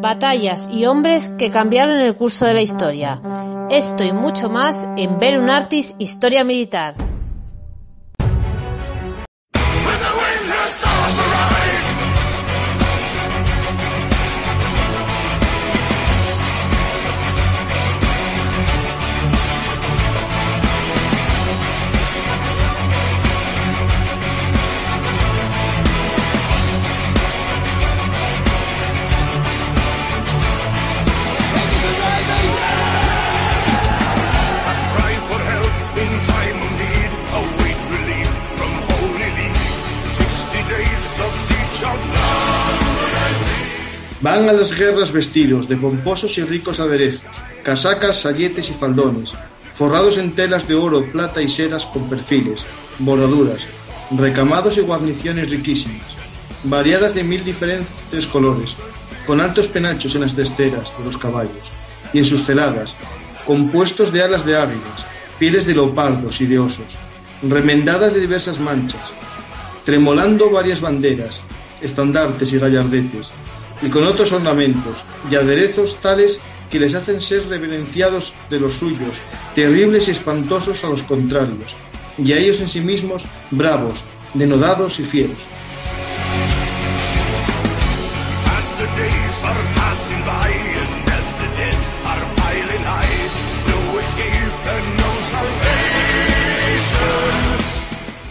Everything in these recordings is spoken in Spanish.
batallas y hombres que cambiaron el curso de la historia. Esto y mucho más en Bellum Artis Historia Militar. Van a las guerras vestidos de pomposos y ricos aderezos, casacas, sayetes y faldones, forrados en telas de oro, plata y sedas con perfiles, bordaduras, recamados y guarniciones riquísimas, variadas de mil diferentes colores, con altos penachos en las testeras de los caballos y en sus celadas, compuestos de alas de águilas, pieles de leopardos y de osos, remendadas de diversas manchas, tremolando varias banderas, estandartes y gallardetes, y con otros ornamentos y aderezos tales que les hacen ser reverenciados de los suyos, terribles y espantosos a los contrarios, y a ellos en sí mismos bravos, denodados y fieros.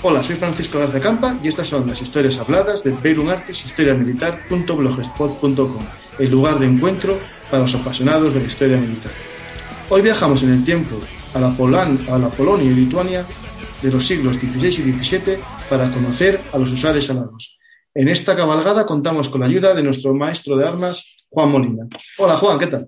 Hola, soy Francisco García Campa y estas son las historias habladas de Beirum Artes historiamilitar.blogspot.com, el lugar de encuentro para los apasionados de la historia militar. Hoy viajamos en el tiempo a la, Polan- a la Polonia y Lituania de los siglos XVI y XVII para conocer a los usares alados. En esta cabalgada contamos con la ayuda de nuestro maestro de armas, Juan Molina. Hola Juan, ¿qué tal?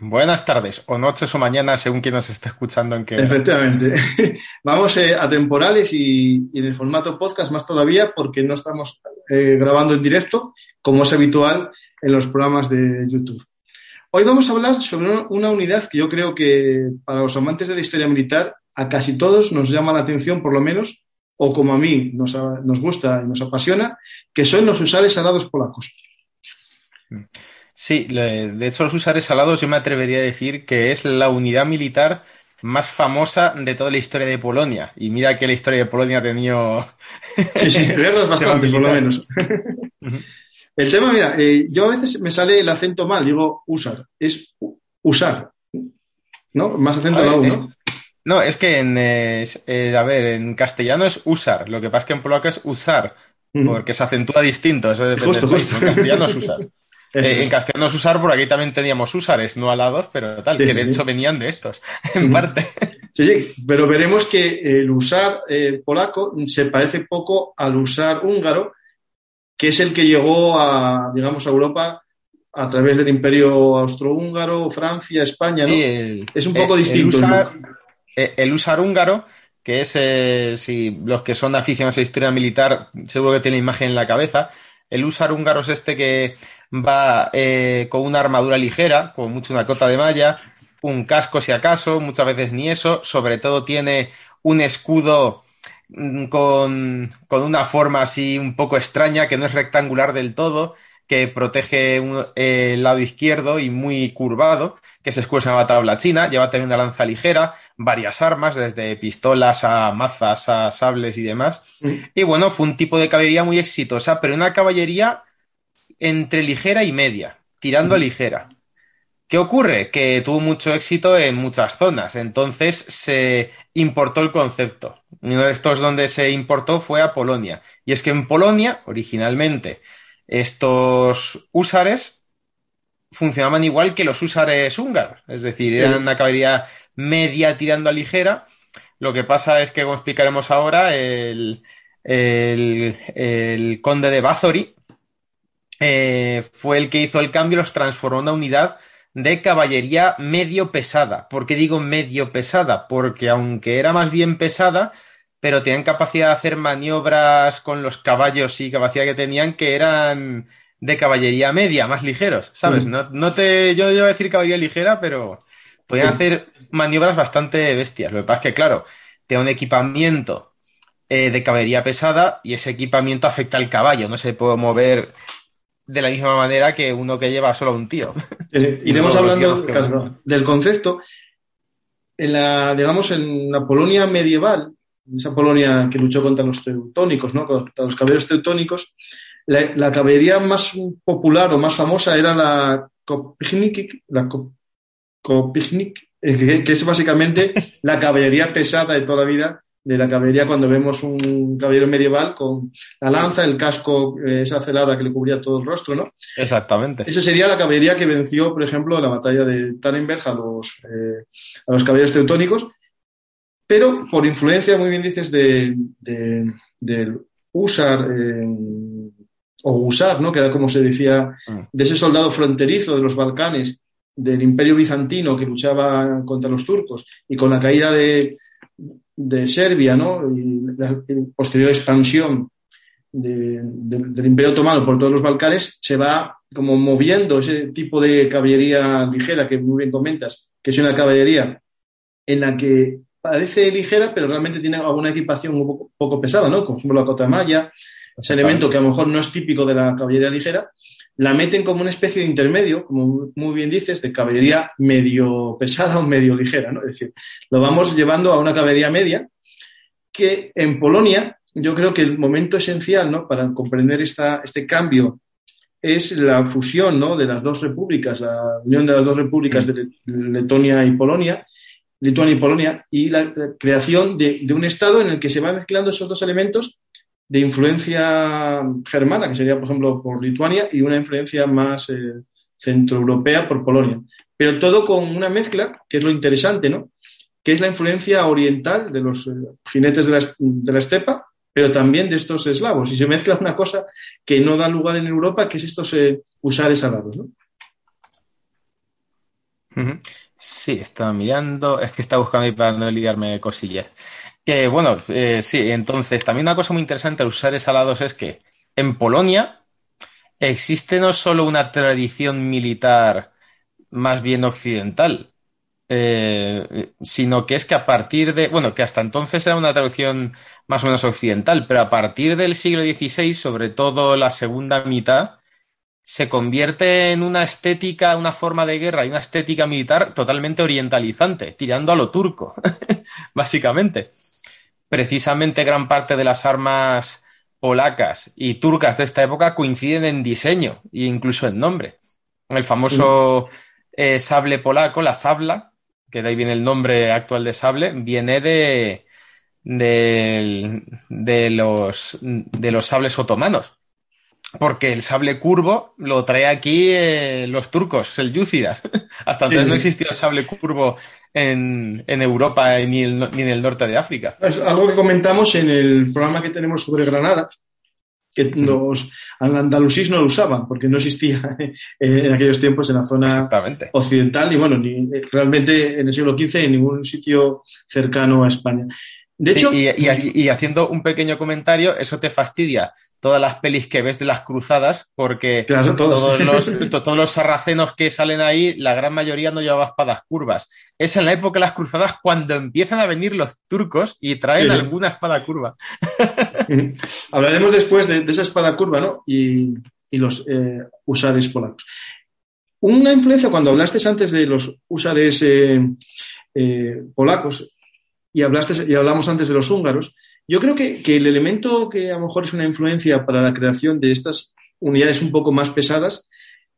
Buenas tardes, o noches o mañanas, según quien nos esté escuchando en qué. hora. Efectivamente. Vamos eh, a temporales y, y en el formato podcast más todavía porque no estamos eh, grabando en directo, como es habitual en los programas de YouTube. Hoy vamos a hablar sobre una- unidad que yo creo que para los amantes de la historia militar a casi todos nos llama la atención, por lo menos, o como a mí nos, nos gusta y nos apasiona, que son los usares alados polacos. Sí, de hecho, los usares alados yo me atrevería a decir que es la unidad militar más famosa de toda la historia de Polonia. Y mira que la historia de Polonia ha tenido. Sí, sí, guerras bastante, por lo menos. El tema, mira, eh, yo a veces me sale el acento mal, digo usar, es usar, ¿no? Más acento a la ver, U, es- ¿no? No, es que en, eh, a ver, en castellano es usar, lo que pasa es que en polaco es usar, porque se acentúa distinto, eso depende Justo, justo. En castellano es usar. Eh, en castellano es usar, por aquí también teníamos usares, no alados, pero tal, Sí, que de sí. hecho venían de estos, en parte. Sí, sí, pero veremos que el usar eh, polaco se parece poco al usar húngaro, que es el que llegó a, digamos, a Europa a través del imperio austrohúngaro, Francia, España, ¿no? El- Es un poco eh, distinto El usar, el usar húngaro, que es, eh, si los que son aficionados a la historia militar, seguro que tienen la imagen en la cabeza. El usar húngaro es este que va eh, con una armadura ligera, con mucho una cota de malla, un casco si acaso, muchas veces ni eso. Sobre todo tiene un escudo mm, con, con una forma así un poco extraña, que no es rectangular del todo, que protege un- eh, el lado izquierdo y muy curvado que ese escudo se llama tabla china, lleva también una lanza ligera, varias armas, desde pistolas a mazas, a sables y demás. Mm. Y bueno, fue un tipo de caballería muy exitosa, pero una caballería entre ligera y media, tirando a ligera. ¿Qué ocurre? Que tuvo mucho éxito en muchas zonas, entonces se importó el concepto. Uno de estos donde se importó fue a Polonia. Y es que en Polonia, originalmente, estos húsares funcionaban igual que los húsares húngaros, es decir, eran una caballería media tirando a ligera. Lo que pasa es que, como explicaremos ahora, el, el- el conde de Bathory eh, fue el que hizo el cambio y los transformó en una unidad de caballería medio pesada. ¿Por qué digo medio pesada? Porque aunque era más bien pesada, pero tenían capacidad de hacer maniobras con los caballos y capacidad que tenían que eran de caballería media, más ligeros, ¿sabes? Mm. No, no te, yo iba a decir caballería ligera, pero podían hacer maniobras bastante bestias. Lo que pasa es que, claro, tenía un equipamiento eh, de caballería pesada y ese equipamiento afecta al caballo, no se puede mover de la misma manera que uno que lleva solo a un tío. Eh, iremos hablando claro, del concepto. En la, digamos, en la Polonia medieval, esa Polonia que luchó contra los teutónicos, ¿no? contra los caballeros teutónicos, la, la, caballería más popular o más famosa era la la Kopijnik, que, que es básicamente la caballería pesada de toda la vida de la caballería cuando vemos un caballero medieval con la lanza, el casco, eh, esa celada que le cubría todo el rostro, ¿no? Exactamente. Esa sería la caballería que venció, por ejemplo, la batalla de Tannenberg a los, eh, a los caballeros teutónicos, pero por influencia, muy bien dices, de, de, del Usar, eh, o Usar, ¿no? Que era como se decía, mm. de ese soldado fronterizo de los Balcanes, del Imperio Bizantino que luchaba contra los turcos, y con la caída de, de Serbia, ¿no? Y la posterior expansión de, de, del Imperio Otomano por todos los Balcanes, se va como moviendo ese tipo de caballería ligera que muy bien comentas, que es una caballería en la que parece ligera, pero realmente tiene alguna equipación un poco, poco pesada, ¿no? Como la cota de malla, ese elemento que a lo mejor no es típico de la caballería ligera, la meten como una especie de intermedio, como muy bien dices, de caballería medio pesada o medio ligera, ¿no? Es decir, lo vamos llevando a una caballería media que en Polonia yo creo que el momento esencial, ¿no? Para comprender esta, este cambio es la fusión, ¿no? De las dos repúblicas, la unión de las dos repúblicas de Letonia y Polonia, Lituania y Polonia, y la creación de, de un Estado en el que se van mezclando esos dos elementos de influencia germana, que sería, por ejemplo, por Lituania, y una influencia más eh, centroeuropea por Polonia. Pero todo con una mezcla, que es lo interesante, ¿no? Que es la influencia oriental de los eh, jinetes de la, de la, estepa, pero también de estos eslavos. Y se mezcla una cosa que no da lugar en Europa, que es estos eh, usares alados, ¿no? Sí, estaba mirando, es que está buscando ahí para no liarme cosillas. Que bueno, eh, sí, entonces también una cosa muy interesante al usar salados es que en Polonia existe no solo una tradición militar más bien occidental, eh, sino que es que a partir de, bueno, que hasta entonces era una traducción más o menos occidental, pero a partir del siglo XVI, sobre todo la segunda mitad, se convierte en una estética, una forma de guerra y una estética militar totalmente orientalizante, tirando a lo turco, básicamente precisamente gran parte de las armas polacas y turcas de esta época coinciden en diseño e incluso en nombre. El famoso eh, sable polaco, la sabla, que de ahí viene el nombre actual de sable, viene de, de, de, los, de los sables otomanos. Porque el sable curvo lo trae aquí eh, los turcos, el Yúcidas. Hasta entonces no existía el sable curvo en, en Europa ni, el, ni, en el norte de África. Es algo que comentamos en el programa que tenemos sobre Granada, que los andalusís no lo usaban porque no existía en aquellos tiempos en la zona occidental y bueno, ni, realmente en el siglo XV en ningún sitio cercano a España. De hecho, sí, y, y, y, haciendo un pequeño comentario, eso te fastidia todas las pelis que ves de las cruzadas, porque claro, todos, los, todos los sarracenos que salen ahí, la gran mayoría no llevaba espadas curvas. Es en la época de las cruzadas cuando empiezan a venir los turcos y traen sí. alguna espada curva. Hablaremos después de, de, esa espada curva, ¿no? Y, y los eh, usares polacos. Una influencia, cuando hablaste antes de los usares eh, eh, polacos y, hablaste, y hablamos antes de los húngaros, yo creo que, que, el elemento que a lo mejor es una influencia para la creación de estas unidades un poco más pesadas,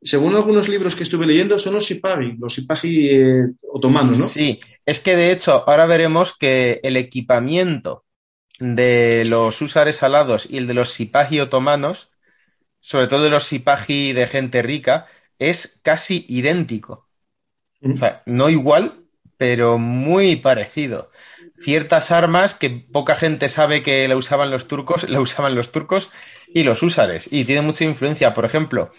según algunos libros que estuve leyendo, son los Sipagi, los Sipagi eh, otomanos, ¿no? Sí, es que de hecho ahora veremos que el equipamiento de los húsares alados y el de los Sipagi otomanos, sobre todo de los Sipagi de gente rica, es casi idéntico. Mm. O sea, no igual, pero muy parecido ciertas armas que poca gente sabe que la usaban los turcos, la usaban los turcos y los húsares. Y tiene mucha influencia. Por ejemplo,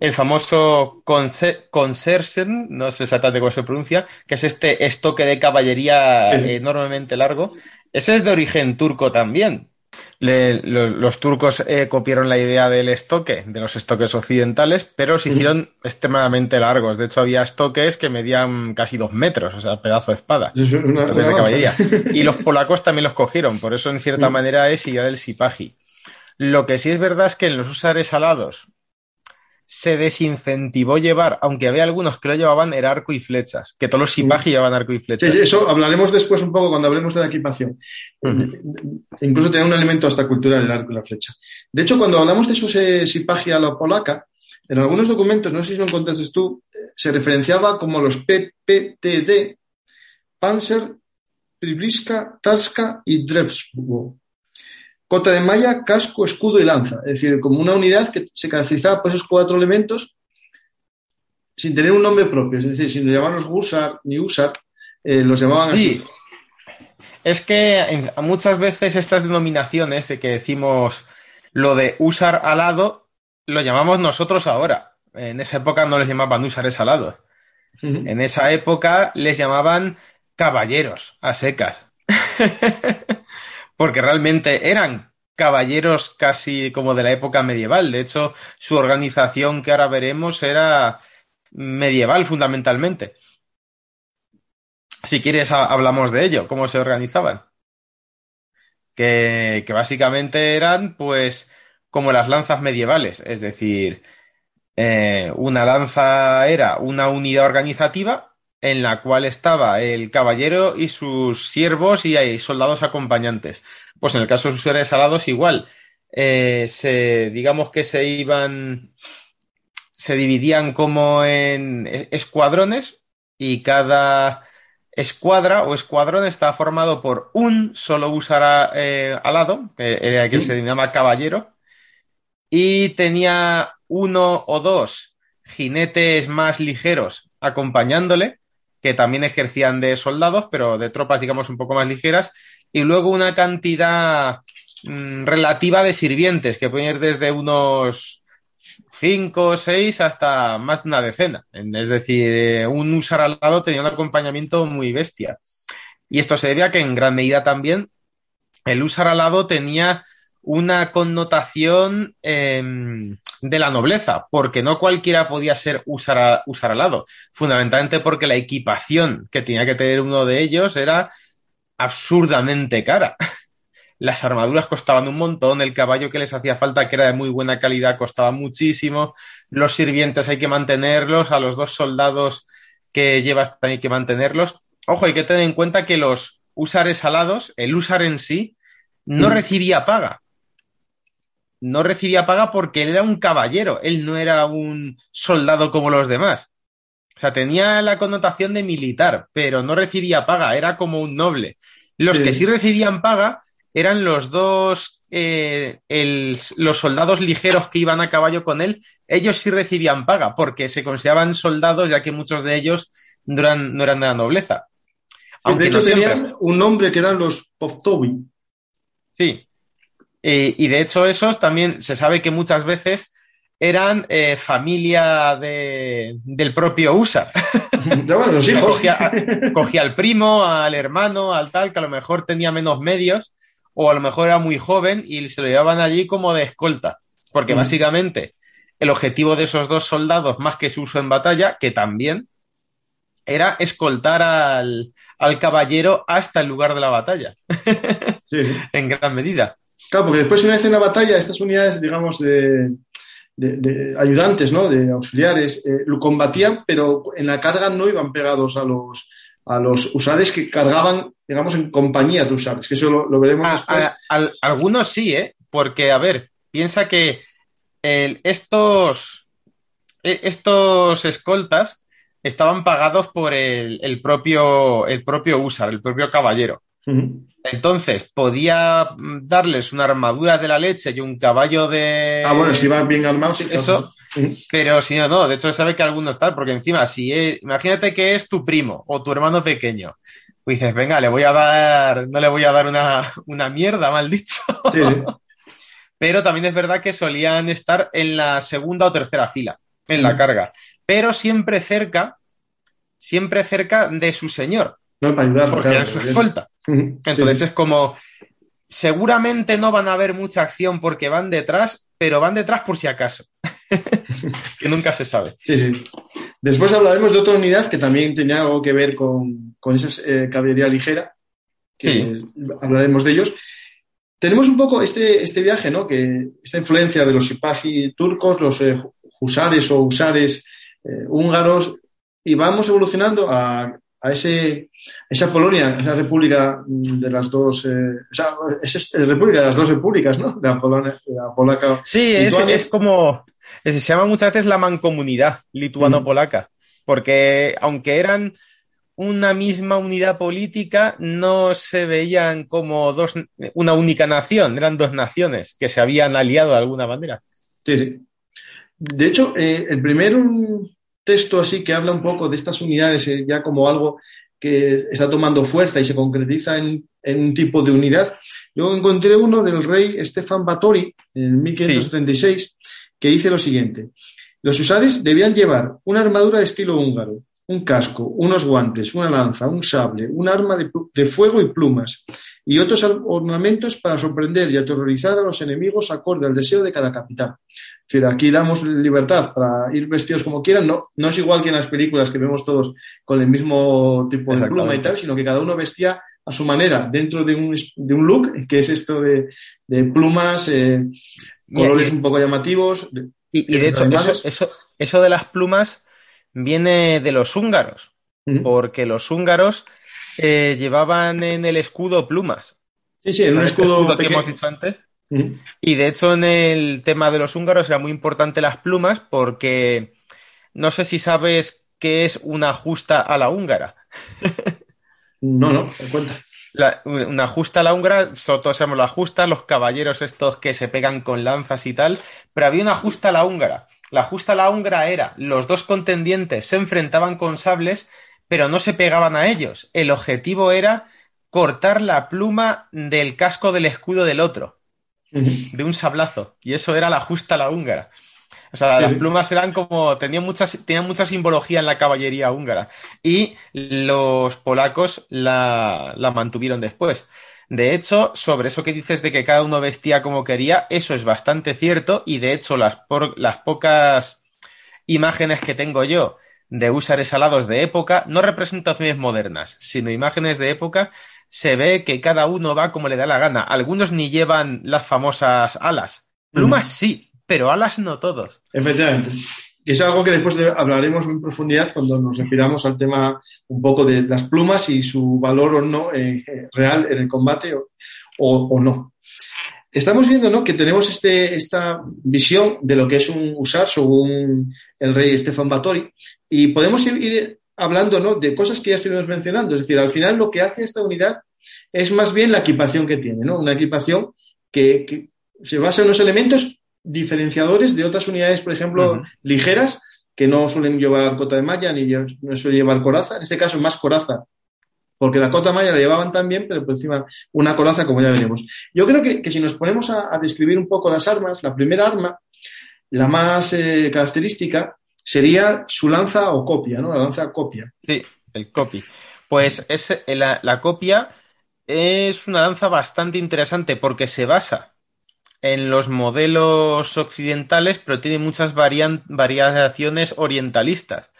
el famoso Concersen, no sé exactamente cómo se pronuncia, que es este estoque de caballería enormemente largo. Ese es de origen turco también. Le, lo, los turcos eh, copiaron la idea del estoque, de los estoques occidentales, pero se hicieron extremadamente largos. De hecho, había estoques que medían casi dos metros, o sea, pedazo de espada. Una, estoques de caballería. Y los polacos también los cogieron, por eso en cierta manera es idea del sipaji. Lo que sí es verdad es que en los usares alados se desincentivó llevar, aunque había algunos que lo llevaban, era arco y flechas, que todos los Sipaji llevaban arco y flechas. Sí, eso hablaremos después un poco cuando hablemos de la equipación. Incluso tenía un elemento hasta cultural el arco y la flecha. De hecho, cuando hablamos de esos eh, Sipaji a la polaca, en algunos documentos, no sé si lo encontraste tú, eh, se referenciaba como los PPTD, Panzer, Pribliska, Tarska y Drevsburgo. Cota de malla, casco, escudo y lanza. Es decir, como una unidad que se caracterizaba por esos cuatro elementos sin tener un nombre propio. Es decir, sin llamarlos Gusar ni Usar, eh, los llamaban Sí. así. Es que en- muchas veces estas denominaciones eh, que decimos lo de usar alado, lo llamamos nosotros ahora. En esa época no les llamaban usares alados. En esa época les llamaban caballeros a secas. Porque realmente eran caballeros casi como de la época medieval. De hecho, su organización que ahora veremos era medieval fundamentalmente. Si quieres, ha- hablamos de ello, cómo se organizaban. Que, que básicamente eran, pues, como las lanzas medievales. Es decir, eh, una lanza era una unidad organizativa en la cual estaba el caballero y sus siervos y hay soldados acompañantes. Pues en el caso de sus seres alados, igual. Eh, se, digamos que se iban, se dividían como en e- escuadrones y cada escuadra o escuadrón estaba formado por un solo usar eh, alado, que que se denominaba caballero, y tenía uno o dos jinetes más ligeros acompañándole, que también ejercían de soldados, pero de tropas, digamos, un poco más ligeras, y luego una cantidad mm, relativa de sirvientes, que pueden ir desde unos cinco o seis hasta más de una decena. Es decir, eh, un usar al lado tenía un acompañamiento muy bestia. Y esto se debe a que en gran medida también el usar al lado tenía una connotación eh, de la nobleza, porque no cualquiera podía ser usar, a- usar alado, fundamentalmente porque la equipación que tenía que tener uno de ellos era absurdamente cara. Las armaduras costaban un montón, el caballo que les hacía falta, que era de muy buena calidad, costaba muchísimo, los sirvientes hay que mantenerlos, a los dos soldados que llevas también hay que mantenerlos. Ojo, hay que tener en cuenta que los usares alados, el usar en sí, no Mm. recibía paga. No recibía paga porque él era un caballero, él no era un soldado como los demás. O sea, tenía la connotación de militar, pero no recibía paga, era como un noble. Los Sí. que sí recibían paga eran los dos, eh, el- los soldados ligeros que iban a caballo con él, ellos sí recibían paga, porque se consideraban soldados, ya que muchos de ellos no eran, no eran de la nobleza. Aunque de hecho, no tenían un nombre que eran los Povtovi. Sí. Eh, y de hecho, esos también se sabe que muchas veces eran eh, familia de, del propio Usar. Ya bueno, los hijos. Cogía, cogía al primo, al hermano, al tal, que a lo mejor tenía menos medios, o a lo mejor era muy joven y se lo llevaban allí como de escolta. Porque Mm. básicamente el objetivo de esos dos soldados, más que su uso en batalla, que también, era escoltar al, al caballero hasta el lugar de la batalla, sí. en gran medida. Claro, porque después una vez en la batalla, estas unidades, digamos, de, de- de ayudantes, ¿no? De auxiliares, eh, lo combatían, pero en la carga no iban pegados a los, a los usares que cargaban, digamos, en compañía de usares, que eso lo, lo veremos A- después. a- al- algunos sí, ¿eh? Porque, a ver, piensa que el- estos, e- estos escoltas estaban pagados por el, el propio, el propio Usar, el propio caballero. Ujú. Entonces, podía mm, darles una armadura de la leche y un caballo de... Ah, bueno, si van bien armados, sí. Eso, pero si no, no, de hecho sabe que algunos tal, porque encima, si es- imagínate que es tu primo o tu hermano pequeño, pues dices, venga, le voy a dar, no le voy a dar una, una mierda, mal dicho. Sí, sí. Pero también es verdad que solían estar en la segunda o tercera fila, en la Mm. carga, pero siempre cerca, siempre cerca de su señor, No, para ayudar. porque claro, era su escolta. Entonces Sí, es como, seguramente no van a haber mucha acción porque van detrás, pero van detrás por si acaso, que nunca se sabe. sí, sí. Después hablaremos de otra unidad que también tenía algo que ver con, con esa eh, caballería ligera, que Sí. hablaremos de ellos. Tenemos un poco este, este viaje, ¿no? Que esta influencia de los Sipahi turcos, los eh, husares o usares eh, húngaros y vamos evolucionando a, a ese, esa Polonia, esa república de las dos, eh, esa, esa república de las dos repúblicas, ¿no? De la, Polonia, de la polaca. Sí, es, es como, es- se llama muchas veces la mancomunidad lituano-polaca, porque aunque eran una misma unidad política, no se veían como dos, una única nación, eran dos naciones que se habían aliado de alguna manera. Sí, sí. De hecho, eh, el primer un texto así que habla un poco de estas unidades eh, ya como algo que está tomando fuerza y se concretiza en, en un tipo de unidad, yo encontré uno del rey Stefan Batory en 1576 que dice lo siguiente. Los usares debían llevar una armadura de estilo húngaro, un casco, unos guantes, una lanza, un sable, un arma de, de fuego y plumas, y otros ornamentos para sorprender y aterrorizar a los enemigos acorde al deseo de cada capitán. Decir, aquí damos libertad para ir vestidos como quieran, no, no es igual que en las películas que vemos todos con el mismo tipo de pluma y tal, sino que cada uno vestía a su manera, dentro de un, de un look, que es esto de, de plumas, eh, colores y- un poco llamativos. Y, y de hecho, eso, eso, eso de las plumas viene de los húngaros, porque los húngaros eh, llevaban en el escudo plumas. Sí, sí, en un ¿Sabes este escudo que pequeño. hemos dicho antes? Y de hecho en el tema de los húngaros era muy importante las plumas porque no sé si sabes qué es una justa a la húngara. No, no, cuenta. La- una justa a la húngara, todos sabemos la justa, los caballeros estos que se pegan con lanzas y tal, pero había una justa a la húngara. La justa a la húngara era, los dos contendientes se enfrentaban con sables, pero no se pegaban a ellos. El objetivo era cortar la pluma del casco del escudo del otro. De un sablazo. Y eso era la justa a la húngara. O sea, las plumas eran como, tenían mucha, tenían mucha simbología en la caballería húngara. Y los polacos la, la mantuvieron después. De hecho, sobre eso que dices de que cada uno vestía como quería, eso es bastante cierto. Y de hecho, las, por- las pocas imágenes que tengo yo de húsares alados de época, no representaciones modernas, sino imágenes de época, se ve que cada uno va como le da la gana. Algunos ni llevan las famosas alas. Plumas sí, pero alas no todos. Efectivamente. Y es algo que después de- hablaremos en profundidad cuando nos refiramos al tema un poco de las plumas y su valor o no eh, eh, real en el combate o, o- o no. Estamos viendo ¿no? que tenemos este, esta visión de lo que es un usar según el rey Stefan Batory y podemos ir, ir hablando ¿no? de cosas que ya estuvimos mencionando. Es decir, al final lo que hace esta unidad es más bien la equipación que tiene, ¿no? una equipación que, que se basa en unos elementos diferenciadores de otras unidades, por ejemplo, ligeras, que no suelen llevar cota de malla ni no suelen llevar coraza. En este caso, más coraza, porque la cota de malla la llevaban también, pero por encima una coraza, como ya veremos. Yo creo que, que si nos ponemos a, a describir un poco las armas, la primera arma, la más eh, característica, sería su lanza o copia, ¿no? La lanza copia. Sí, el copy. Pues es, la, la copia es una lanza bastante interesante porque se basa en los modelos occidentales, pero tiene muchas variaciones orientalistas.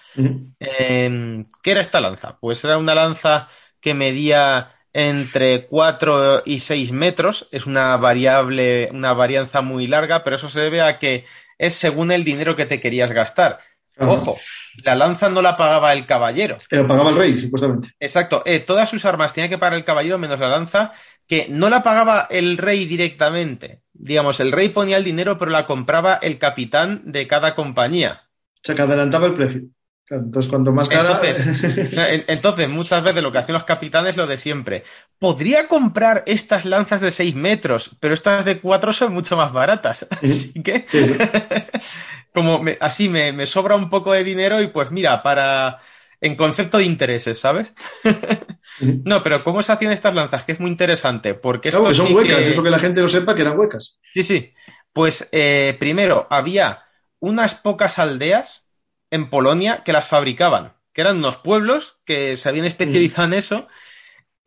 Eh, ¿qué era esta lanza? Pues era una lanza que medía entre 4 y 6 metros. Es una variable, una varianza muy larga, pero eso se debe a que es según el dinero que te querías gastar. Ojo, la lanza no la pagaba el caballero. Eh, Lo pagaba el rey, supuestamente. Exacto, eh, todas sus armas tenía que pagar el caballero menos la lanza, que no la pagaba el rey directamente. Digamos, el rey ponía el dinero, pero la compraba el capitán de cada compañía. O sea, que adelantaba el precio. Entonces, cuanto más cara... Entonces, en- entonces, muchas veces lo que hacen los capitanes es lo de siempre. Podría comprar estas lanzas de 6 metros, pero estas de 4 son mucho más baratas. Así que, Sí, sí. como me- así me, me sobra un poco de dinero y pues mira, para... En concepto de intereses, ¿sabes? No, pero ¿cómo se hacían estas lanzas? Que es muy interesante, porque Claro, esto que son sí huecas, que- eso que la gente lo sepa que eran huecas. Sí, sí. Pues eh, primero había unas pocas aldeas en Polonia que las fabricaban, que eran unos pueblos que se habían especializado en eso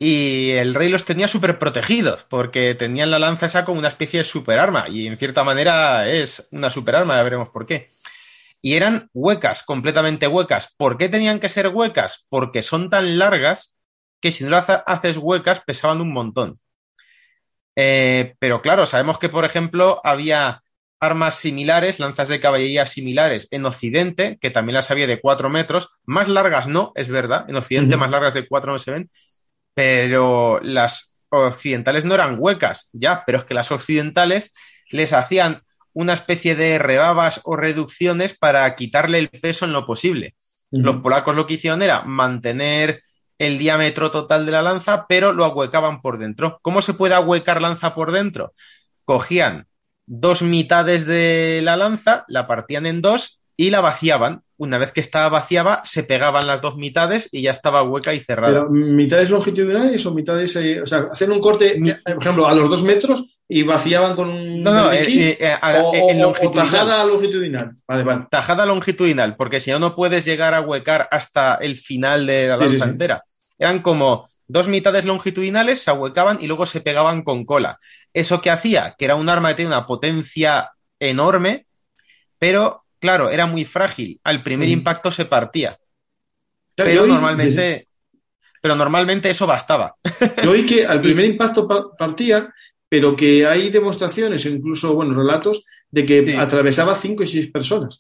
y el rey los tenía súper protegidos porque tenían la lanza esa como una especie de superarma y en cierta manera es una superarma, ya veremos por qué. Y eran huecas, completamente huecas. ¿Por qué tenían que ser huecas? Porque son tan largas que si no las ha- haces huecas pesaban un montón. Eh, pero claro, sabemos que, por ejemplo, había armas similares, lanzas de caballería similares en Occidente, que también las había de 4 metros, más largas no, es verdad, en Occidente más largas de 4 no se ven, pero las occidentales no eran huecas, ya, pero es que las occidentales les hacían una especie de rebabas o reducciones para quitarle el peso en lo posible. Los polacos lo que hicieron era mantener el diámetro total de la lanza, pero lo ahuecaban por dentro. ¿Cómo se puede ahuecar lanza por dentro? Cogían dos mitades de la lanza, la partían en dos y la vaciaban. Una vez que estaba vaciada, se pegaban las dos mitades y ya estaba hueca y cerrada. Pero mitades longitudinales o mitades, eh, o sea, hacen un corte, Mi- eh, por ejemplo, a los dos metros y vaciaban con un No, no, maniquí, eh, eh, a- o, en o longitudinal. tajada longitudinal. Vale, vale. tajada longitudinal, porque si no, no puedes llegar a huecar hasta el final de la Sí, sí, lanza sí. entera. Eran como dos mitades longitudinales, se ahuecaban y luego se pegaban con cola. ¿Eso que hacía? Que era un arma que tenía una potencia enorme, pero claro, era muy frágil. Al primer impacto se partía. Claro, Pero normalmente, pero normalmente eso bastaba. Yo oí que al primer impacto pa- partía, pero que hay demostraciones incluso, bueno, relatos de que Sí. atravesaba cinco y seis personas.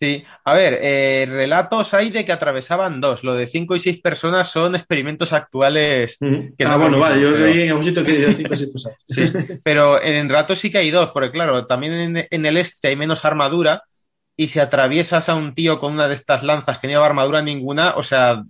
Sí, a ver, eh, relatos hay de que atravesaban dos. Lo de cinco y seis personas son experimentos actuales Que ah, no bueno, vale, yo leí pero- en algún sitio que decía cinco o seis personas. Sí, pero en relatos sí que hay dos, porque claro, también en, en el este hay menos armadura y si atraviesas a un tío con una de estas lanzas que no lleva armadura ninguna, o sea,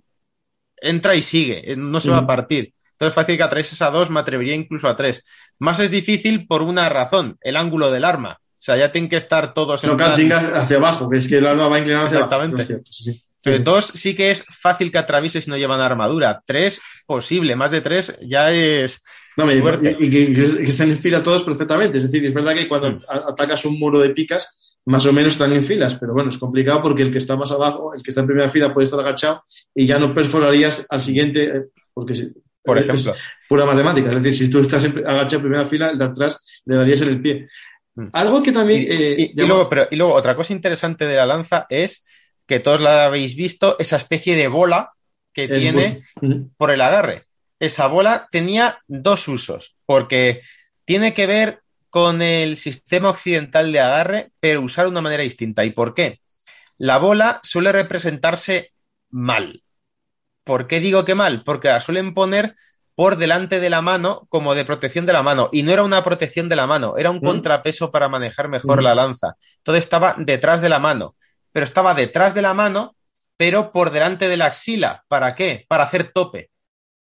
entra y sigue, eh, no se va a partir. Entonces es fácil que atravieses a dos, me atrevería incluso a tres. Más es difícil por una razón, el ángulo del arma. O sea, ya tienen que estar todos en No plan- hacia abajo, que es que el alma va inclinada hacia abajo. Exactamente. Sí. Pero dos sí que es fácil que atravieses si no llevan armadura. Tres, posible. Más de tres ya es No, me- suerte. y, y que, que estén en fila todos perfectamente. Es decir, es verdad que cuando Mm. atacas un muro de picas, más o menos están en filas, pero bueno, es complicado porque el que está más abajo, el que está en primera fila puede estar agachado y ya no perforarías al siguiente, eh, porque si- por es- ejemplo. es pura matemática. Es decir, si tú estás agachado en primera fila, el de atrás le darías en el pie. Mm. Algo que también. eh, y- y llama- luego, pero, y luego otra cosa interesante de la lanza es que todos la habéis visto, esa especie de bola que el tiene por el agarre. Esa bola tenía dos usos, porque tiene que ver con el sistema occidental de agarre, pero usar de una manera distinta. ¿Y por qué? La bola suele representarse mal. ¿Por qué digo que mal? Porque la suelen poner por delante de la mano como de protección de la mano. Y no era una protección de la mano, era un ¿Mm? contrapeso para manejar mejor Mm. la lanza. Entonces estaba detrás de la mano. Pero estaba detrás de la mano, pero por delante de la axila. ¿Para qué? Para hacer tope.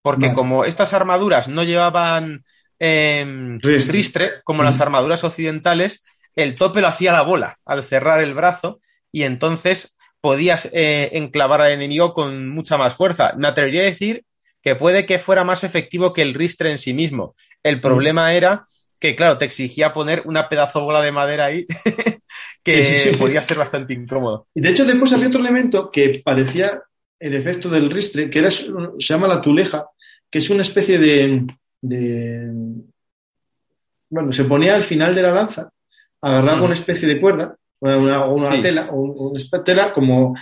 Porque Vale. como estas armaduras no llevaban em, Ristre. como las armaduras occidentales, el tope lo hacía la bola al cerrar el brazo y entonces podías eh, enclavar al enemigo con mucha más fuerza. Me atrevería a decir que puede que fuera más efectivo que el ristre en sí mismo. El problema era que, claro, te exigía poner una pedazo bola de madera ahí que Sí, sí, sí. podía ser bastante incómodo. Y de hecho, después había otro elemento que parecía el efecto del ristre, que era, se llama la tuleja, que es una especie de, de- Bueno, se ponía al final de la lanza, agarraba Mm. una especie de cuerda, una, una Sí. tela, o, una tela como,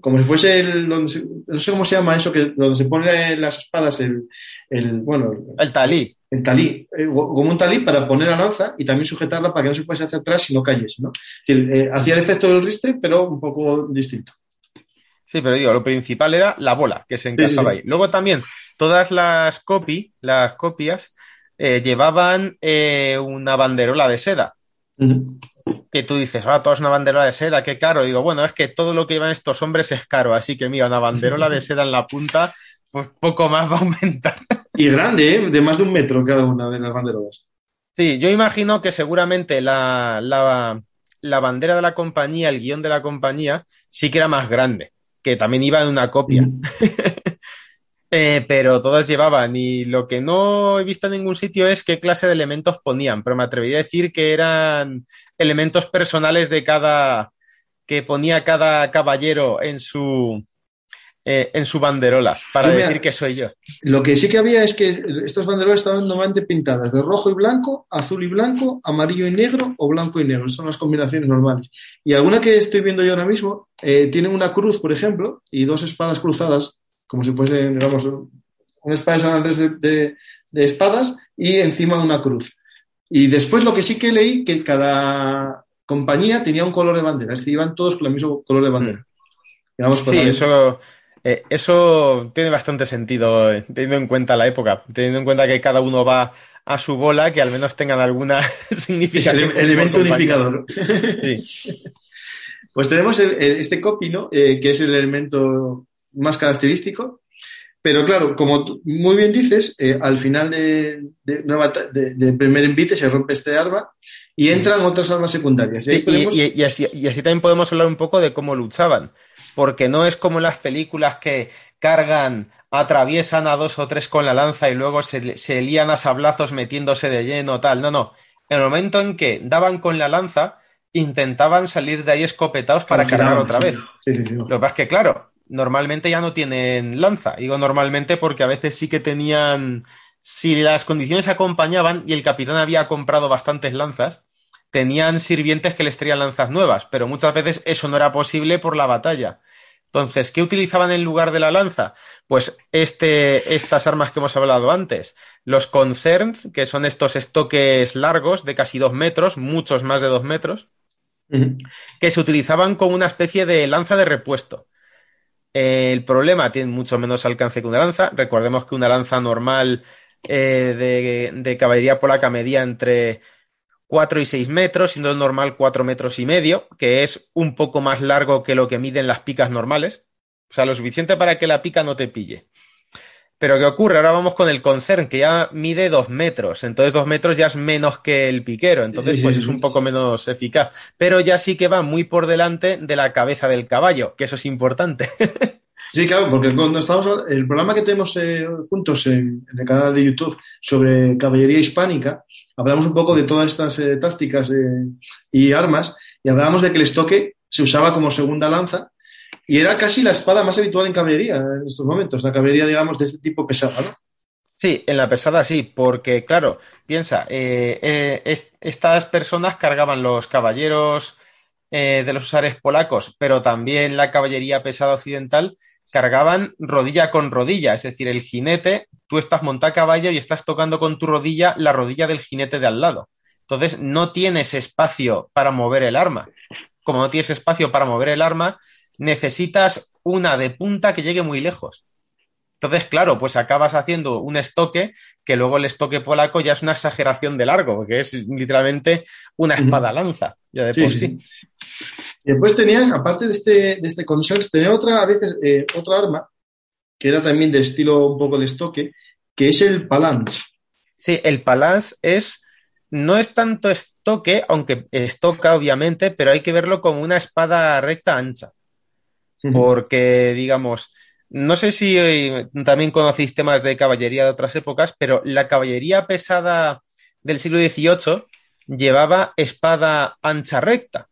como si fuese el. donde se- no sé cómo se llama eso, que donde se ponen las espadas, el. el bueno, El talí. el talí, eh, como un talí para poner la lanza y también sujetarla para que no se fuese hacia atrás y no cayese, ¿no? Es decir, eh, hacía el efecto del ristre, pero un poco distinto. Sí, pero digo, lo principal era la bola que se encajaba sí, sí. ahí. Luego también, todas las copy, las copias, eh, llevaban eh, una banderola de seda. Que tú dices, ah, toda es una banderola de seda, qué caro. Digo, bueno, es que todo lo que llevan estos hombres es caro, así que mira, una banderola de seda en la punta, pues poco más va a aumentar. Y grande, ¿eh? de más de un metro cada una de las banderolas. Sí, yo imagino que seguramente la, la, la bandera de la compañía, el guion de la compañía, sí que era más grande, que también iba en una copia. Eh, pero todas llevaban y lo que no he visto en ningún sitio es qué clase de elementos ponían, pero me atrevería a decir que eran elementos personales de cada que ponía cada caballero en su eh, en su banderola para decir que soy yo. Lo que sí que había es que estas banderolas estaban normalmente pintadas de rojo y blanco, azul y blanco, amarillo y negro o blanco y negro. Son las combinaciones normales. Y alguna que estoy viendo yo ahora mismo eh, tiene una cruz, por ejemplo, y dos espadas cruzadas, como si fuesen, digamos, una espada de San Andrés de, de- de espadas y encima una cruz. Y después lo que sí que leí, que cada compañía tenía un color de bandera, es decir, iban todos con el mismo color de bandera. Digamos, por Sí, eso, eh, eso tiene bastante sentido, eh, teniendo en cuenta la época, teniendo en cuenta que cada uno va a su bola, que al menos tengan alguna significación. Elemento unificador. Sí. Pues tenemos el- el- este copy, ¿no? Eh, que es el elemento más característico. Pero claro, como muy bien dices, al final de, de una bata- de- del primer envite se rompe este arma y entran otras armas secundarias. Podemos- y así, y así también podemos hablar un poco de cómo luchaban, porque no es como las películas que cargan, atraviesan a dos o tres con la lanza y luego se, se lían a sablazos metiéndose de lleno, tal. No, no. En el momento en que daban con la lanza, intentaban salir de ahí escopetados para cargar otra vez. sí, sí, sí. Lo que pasa es que, claro, normalmente ya no tienen lanza. Digo normalmente porque a veces sí que tenían, si las condiciones acompañaban y el capitán había comprado bastantes lanzas, tenían sirvientes que les traían lanzas nuevas, pero muchas veces eso no era posible por la batalla. Entonces, ¿qué utilizaban en lugar de la lanza? Pues este, estas armas que hemos hablado antes, los concerns, que son estos estoques largos de casi dos metros, muchos más de dos metros, que se utilizaban como una especie de lanza de repuesto. El problema tiene mucho menos alcance que una lanza. Recordemos que una lanza normal eh, de, de caballería polaca medía entre 4 y 6 metros, siendo normal 4 metros y medio, que es un poco más largo que lo que miden las picas normales. O sea, lo suficiente para que la pica no te pille. Pero ¿qué ocurre? Ahora vamos con el concern, que ya mide 2 metros. Entonces 2 metros ya es menos que el piquero. Entonces pues es un poco menos eficaz. Pero ya sí que va muy por delante de la cabeza del caballo, que eso es importante. Sí, claro, porque cuando estamos, el programa que tenemos eh, juntos en el canal de YouTube sobre caballería hispánica, hablamos un poco de todas estas eh, tácticas eh, y armas y hablábamos de que el estoque se usaba como segunda lanza y era casi la espada más habitual en caballería en estos momentos, la caballería, digamos, de este tipo pesada, ¿no? Sí, en la pesada sí, porque claro, piensa, eh, es- estas personas cargaban los caballeros de los usares polacos, pero también la caballería pesada occidental cargaban rodilla con rodilla, es decir, el jinete, tú estás montado a caballo y estás tocando con tu rodilla la rodilla del jinete de al lado. Entonces no tienes espacio para mover el arma. Como no tienes espacio para mover el arma, necesitas una de punta que llegue muy lejos. Entonces, claro, pues acabas haciendo un estoque que luego el estoque polaco ya es una exageración de largo, porque es literalmente una espada lanza, ya de Sí, por sí. después tenían, aparte de este, de este tenían otra, a veces, eh, otra arma que era también de estilo un poco de estoque, que es el Palance. Sí, el palance es, no es tanto estoque, aunque estoca obviamente, pero hay que verlo como una espada recta ancha, porque digamos, no sé si eh, también conocéis temas de caballería de otras épocas, pero la caballería pesada del siglo XVIII llevaba espada ancha recta.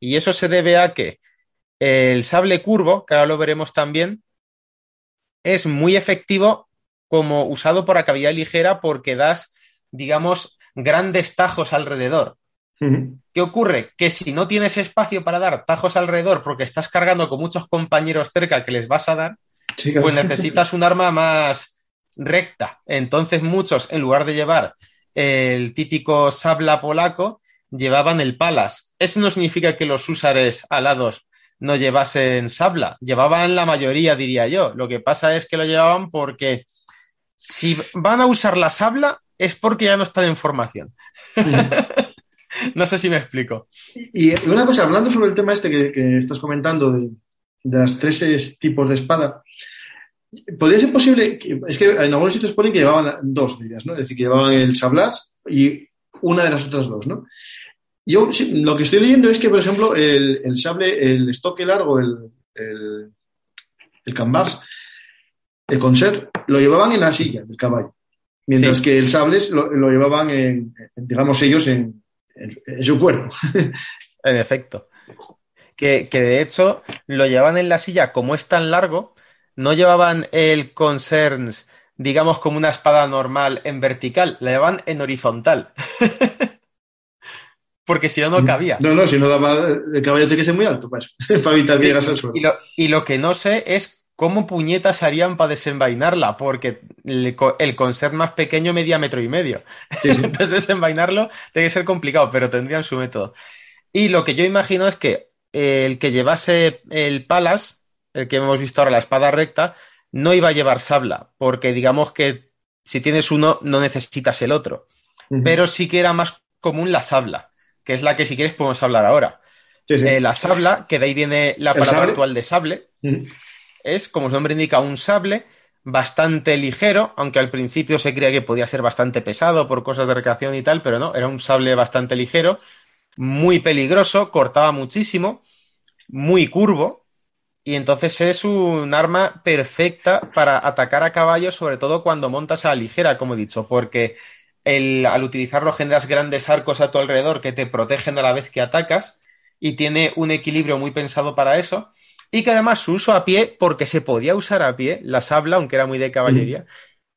Y eso se debe a que el sable curvo, que ahora lo veremos también, es muy efectivo como usado por la caballería ligera porque das, digamos, grandes tajos alrededor. ¿Qué ocurre? Que si no tienes espacio para dar tajos alrededor porque estás cargando con muchos compañeros cerca que les vas a dar, pues necesitas un arma más recta. Entonces muchos, en lugar de llevar el típico sabla polaco, llevaban el palas. Eso no significa que los húsares alados no llevasen sabla. Llevaban la mayoría, diría yo. Lo que pasa es que lo llevaban porque si van a usar la sabla es porque ya no están en formación. no sé si me explico. Y, y una cosa, hablando sobre el tema este que, que estás comentando de, de las tres es- tipos de espada, ¿podría ser posible? que- es que en algunos sitios ponen que llevaban dos de ellas, ¿no? Es decir, que llevaban el sablas y una de las otras dos, ¿no? Yo sí, lo que estoy leyendo es que, por ejemplo, el, el sable, el estoque largo, el, el, el cambars, el conser, lo llevaban en la silla del caballo. Mientras Sí. que el sables lo, lo llevaban en, en, digamos, ellos en, en- en su cuerpo. En efecto. Que, que de hecho lo llevaban en la silla, como es tan largo, no llevaban el concerns, digamos, como una espada normal en vertical, la llevaban en horizontal. Porque si no, no cabía. No, no, si no daba, el caballo tiene que ser muy alto eso, para evitar que Y, llegase al suelo. y lo, y lo que no sé es ¿cómo puñetas harían para desenvainarla? Porque el, el conserv más pequeño medía metro y medio. Sí, sí. Entonces desenvainarlo tiene que ser complicado, pero tendrían su método. Y lo que yo imagino es que el que llevase el palas, el que hemos visto ahora, la espada recta, no iba a llevar sabla, porque digamos que si tienes uno no necesitas el otro. Pero sí que era más común la sabla, que es la que si quieres podemos hablar ahora. Sí, sí. Eh, la sabla, que de ahí viene la ¿El palabra sable? actual de sable, es, como su nombre indica, un sable bastante ligero, aunque al principio se creía que podía ser bastante pesado por cosas de recreación y tal, pero no, era un sable bastante ligero, muy peligroso, cortaba muchísimo, muy curvo, y entonces es un arma perfecta para atacar a caballo, sobre todo cuando montas a la ligera, como he dicho, porque el- al utilizarlo generas grandes arcos a tu alrededor que te protegen a la vez que atacas, y tiene un equilibrio muy pensado para eso y que además su uso a pie, porque se podía usar a pie, la sabla, aunque era muy de caballería,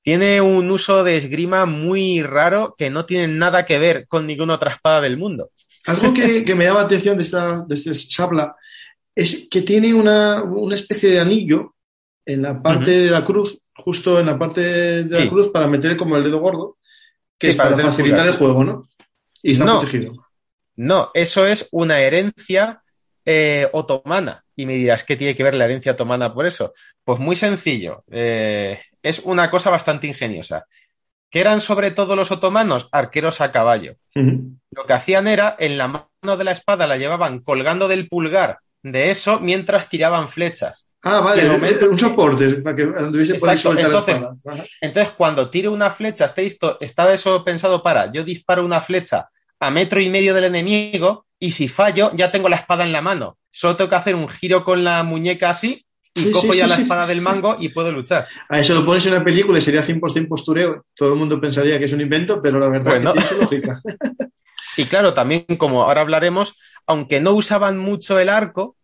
tiene un uso de esgrima muy raro que no tiene nada que ver con ninguna otra espada del mundo. Algo que, que me llama la atención de esta, de este sabla es que tiene una, una especie de anillo en la parte de la cruz, justo en la parte de la Sí. cruz, para meter como el dedo gordo, que Sí, es para facilitar el juego, ¿no? Y está No. protegido. No, eso es una herencia eh, otomana. Y me dirás, ¿qué tiene que ver la herencia otomana por eso? Pues muy sencillo. eh, es una cosa bastante ingeniosa. ¿Qué eran sobre todo los otomanos? Arqueros a caballo. Lo que hacían era, en la mano de la espada la llevaban colgando del pulgar de eso mientras tiraban flechas. Ah, vale, momento un soporte para que anduviese por ahí suelta entonces- la. Entonces, cuando tire una flecha, está, está eso pensado para, yo disparo una flecha a metro y medio del enemigo y si fallo, ya tengo la espada en la mano. Solo tengo que hacer un giro con la muñeca así y Sí, cojo sí, ya sí, la espada del mango y puedo luchar. A eso lo pones en una película y sería 100% postureo. Todo el mundo pensaría que es un invento, pero la verdad Bueno. que tiene su lógica. Y claro, también como ahora hablaremos, aunque no usaban mucho el arco,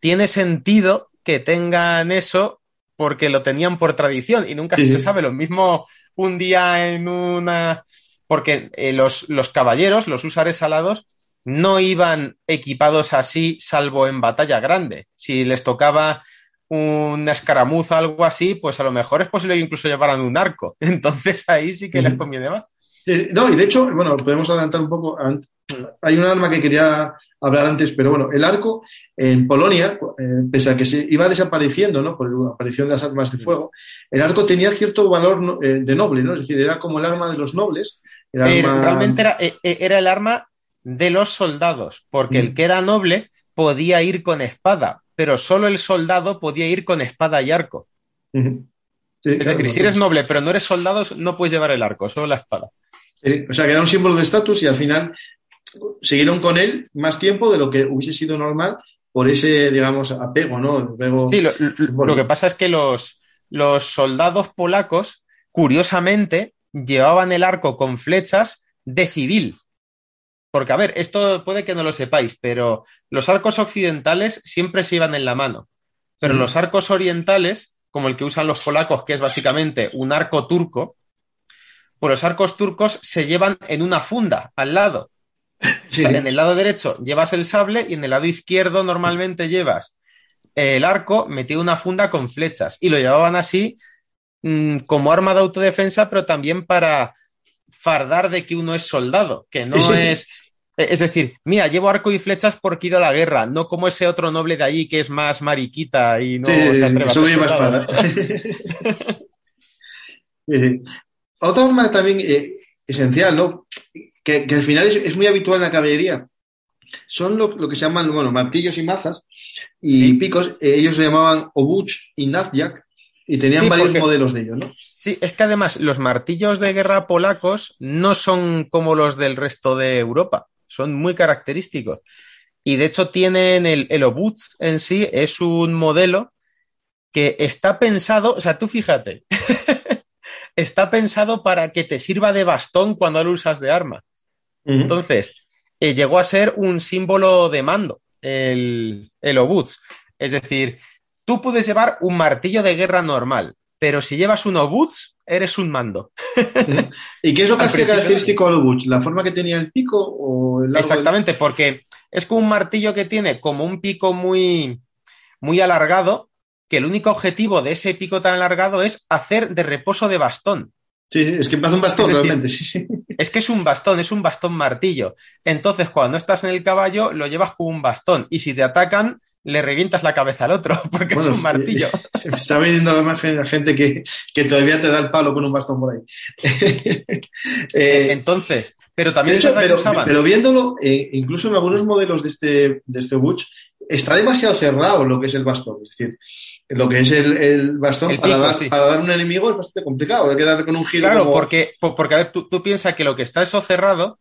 tiene sentido que tengan eso porque lo tenían por tradición y nunca Sí, se sabe. Lo mismo un día en una... Porque eh, los, los caballeros, los usares alados, no iban equipados así, salvo en batalla grande. Si les tocaba una escaramuza o algo así, pues a lo mejor es posible que incluso llevaran un arco. Entonces ahí sí que les conviene más. Eh, no, y de hecho, bueno, podemos adelantar un poco. Hay un arma que quería hablar antes, pero bueno, el arco en Polonia, eh, pese a que se iba desapareciendo, ¿no? Por la aparición de las armas de fuego, el arco tenía cierto valor eh, de noble, ¿no? Es decir, era como el arma de los nobles. El Eh, arma- realmente era, era el arma de los soldados, porque Mm. el que era noble podía ir con espada, pero solo el soldado podía ir con espada y arco. Sí, Es claro, decir, si eres noble pero no eres soldado, no puedes llevar el arco, solo la espada. Eh, o sea, que era un símbolo de estatus y al final siguieron con él más tiempo de lo que hubiese sido normal por ese, digamos, apego, ¿no? Apego- Sí, lo, lo- Bueno. lo que pasa es que los, los soldados polacos, curiosamente, llevaban el arco con flechas de civil. Porque, a ver, esto puede que no lo sepáis, pero los arcos occidentales siempre se iban en la mano. Pero Mm. los arcos orientales, como el que usan los polacos, que es básicamente un arco turco, pues los arcos turcos se llevan en una funda al lado. Sí, O sea, en el lado derecho llevas el sable y en el lado izquierdo normalmente llevas el arco metido en una funda con flechas. Y lo llevaban así mm, como arma de autodefensa, pero también para fardar de que uno es soldado, que no Sí. es... Es decir, mira, llevo arco y flechas porque he ido a la guerra, no como ese otro noble de allí que es más mariquita y no Sí, se atreve a Otra arma también eh, esencial, ¿no? Que, que al final es, es muy habitual en la caballería. Son lo, lo que se llaman, bueno, martillos y mazas y Sí. picos. Eh, ellos se llamaban obuch y nazjak y tenían Sí, varios porque- modelos de ellos, ¿no? Sí, es que además los martillos de guerra polacos no son como los del resto de Europa, son muy característicos. Y de hecho tienen el, el obuz en sí, es un modelo que está pensado, o sea, tú fíjate, está pensado para que te sirva de bastón cuando lo usas de arma. Entonces, eh, llegó a ser un símbolo de mando, el, el obuz. Es decir, tú puedes llevar un martillo de guerra normal, pero si llevas un obuz, eres un mando. ¿Y qué es lo que principio- característico al obuch? ¿La forma que tenía el pico o el largo del- Exactamente, porque es como un martillo que tiene como un pico muy, muy alargado que el único objetivo de ese pico tan alargado es hacer de reposo de bastón. Sí, es que pasa un bastón decir, realmente, sí, sí. Es que es un bastón, es un bastón martillo. Entonces, cuando estás en el caballo, lo llevas con un bastón. Y si te atacan, le revientas la cabeza al otro, porque Bueno, es un martillo. Se me está viniendo la imagen de la gente que, que todavía te da el palo con un bastón por ahí. Eh, Entonces, pero también hecho, pero, pero viéndolo, eh, incluso en algunos modelos de este, de este Butch, está demasiado cerrado lo que es el bastón. Es decir, lo que es el, el bastón El para, dar, sí. para dar un enemigo es bastante complicado. Hay que darle con un giro. Claro, como- porque, po- porque a ver, tú, tú piensas que lo que está eso cerrado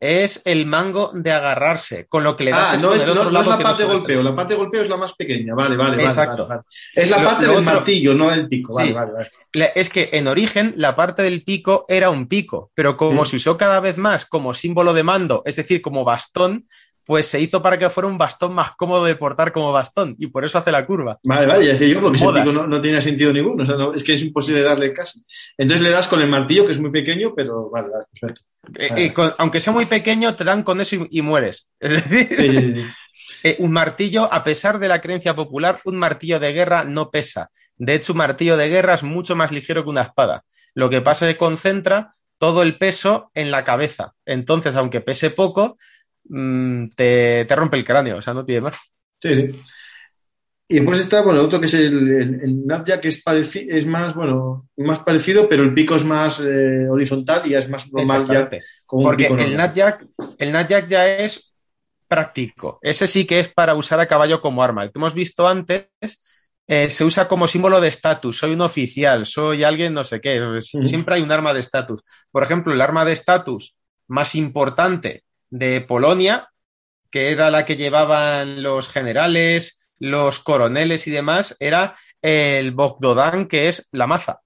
es el mango de agarrarse, con lo que le das Ah, es no con es, el no- otro no lado es la parte de golpeo, la parte de golpeo es la más pequeña, vale, vale, vale, Exacto. vale, vale. Es la Lo- parte lo del otro- martillo, no del pico, vale, Sí. vale, vale. Es que en origen la parte del pico era un pico, pero como Mm. se usó cada vez más como símbolo de mando, es decir, como bastón, pues se hizo para que fuera un bastón más cómodo de portar como bastón, y por eso hace la curva. Vale, vale, ya decía yo, porque ese Modas. pico no, no tenía sentido ninguno, o sea, no- es que es imposible darle casi. Entonces le das con el martillo, que es muy pequeño, pero vale, vale, perfecto. Eh, Ah. eh, con- aunque sea muy pequeño, te dan con eso y, y mueres. Es decir, Sí, sí, sí. eh, un martillo, a pesar de la creencia popular, un martillo de guerra no pesa. De hecho, un martillo de guerra es mucho más ligero que una espada. Lo que pasa es que concentra todo el peso en la cabeza. Entonces, aunque pese poco, mm, te, te rompe el cráneo, o sea, no tiene más. Sí, sí. Y después está, bueno, otro que es el, el, que es, es más, bueno, más parecido, pero el pico es más eh, horizontal y ya es más normal ya Porque el. Natjack, el ya es práctico. Ese sí que es para usar a caballo como arma. El que hemos visto antes eh, se usa como símbolo de estatus. Soy un oficial, soy alguien no sé qué. Siempre hay un arma de estatus. Por ejemplo, el arma de estatus más importante de Polonia, que era la que llevaban los generales, los coroneles y demás, era el Bogdodan, que es la maza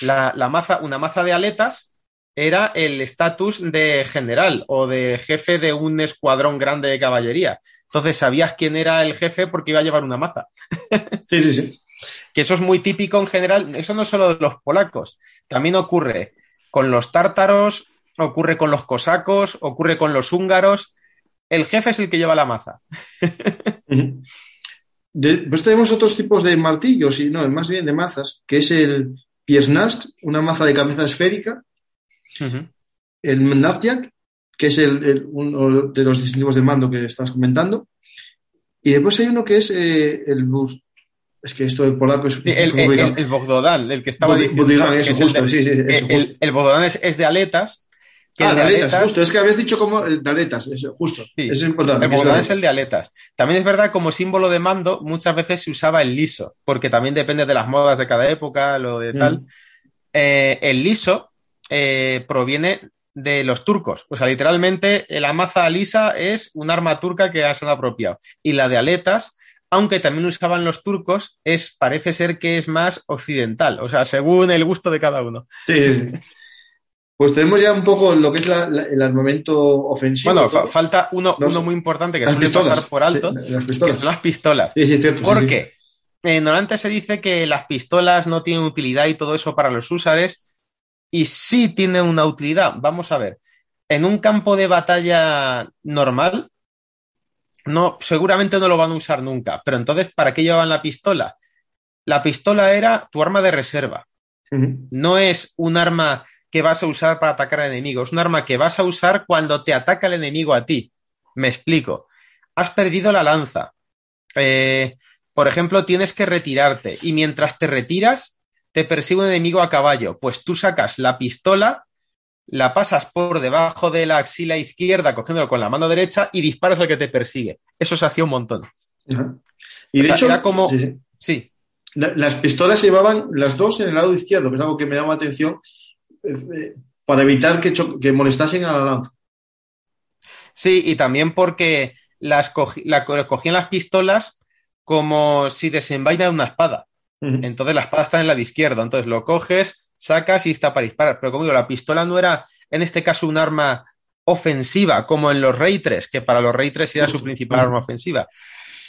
la, la maza, una maza de aletas era el estatus de general o de jefe de un escuadrón grande de caballería. Entonces sabías quién era el jefe porque iba a llevar una maza. Sí, sí, sí. Que eso es muy típico en general, eso no solo de los polacos, también ocurre con los tártaros, ocurre con los cosacos, ocurre con los húngaros. El jefe es el que lleva la maza. De- pues tenemos otros tipos de martillos, y no, más bien de mazas, que es el Piesnask, una maza de cabeza esférica, el Navjak, que es el, el- uno de los distintivos de mando que estás comentando, y después hay uno que es eh, el Bus. Es que esto del polaco es Sí, el, el, el- el Bogdodán, el que estaba diciendo. Que eso, es el justo, de- sí, sí, eso, el, justo. es de aletas. Que Ah, el de aletas, aletas- justo. Es que habías dicho como de aletas, justo. Sí. Eso es importante. El es es el de aletas. También es verdad, como símbolo de mando, muchas veces se usaba el liso, porque también depende de las modas de cada época, lo de tal. Mm. Eh, el liso eh, proviene de los turcos. O sea, literalmente la maza lisa es un arma turca que se han apropiado. Y la de aletas, aunque también usaban los turcos, es, parece ser que es más occidental. O sea, según el gusto de cada uno. Sí. Pues tenemos ya un poco lo que es la- la- el armamento ofensivo. Bueno, fa- falta uno, No uno muy importante que Las suele pistolas. pasar por alto, Sí, que son las pistolas. Sí, sí, cierto. Eh, normalmente se dice que las pistolas no tienen utilidad y todo eso para los usares, y sí tienen una utilidad. Vamos a ver. En un campo de batalla normal, no, seguramente no lo van a usar nunca. Pero entonces, ¿para qué llevaban la pistola? La pistola era tu arma de reserva. No es un arma que vas a usar para atacar al enemigo, es un arma que vas a usar cuando te ataca el enemigo a ti. Me explico. Has perdido la lanza. Eh, por ejemplo, tienes que retirarte y mientras te retiras, te persigue un enemigo a caballo. Pues tú sacas la pistola, la pasas por debajo de la axila izquierda, cogiéndolo con la mano derecha y disparas al que te persigue. Eso se hacía un montón. Ajá. Y O de sea, hecho, era como- sí, sí. Sí, La- las pistolas se llevaban las dos en el lado izquierdo, que es algo que me llama la atención, para evitar que, molestasen a la lanza. Sí, y también porque las la- cogían las pistolas como si desenvaina una espada. Entonces la espada está en la de izquierda. Entonces lo coges, sacas y está para disparar. Pero como digo, la pistola no era en este caso un arma ofensiva como en los Rey 3, que para los Rey 3 era su principal arma ofensiva.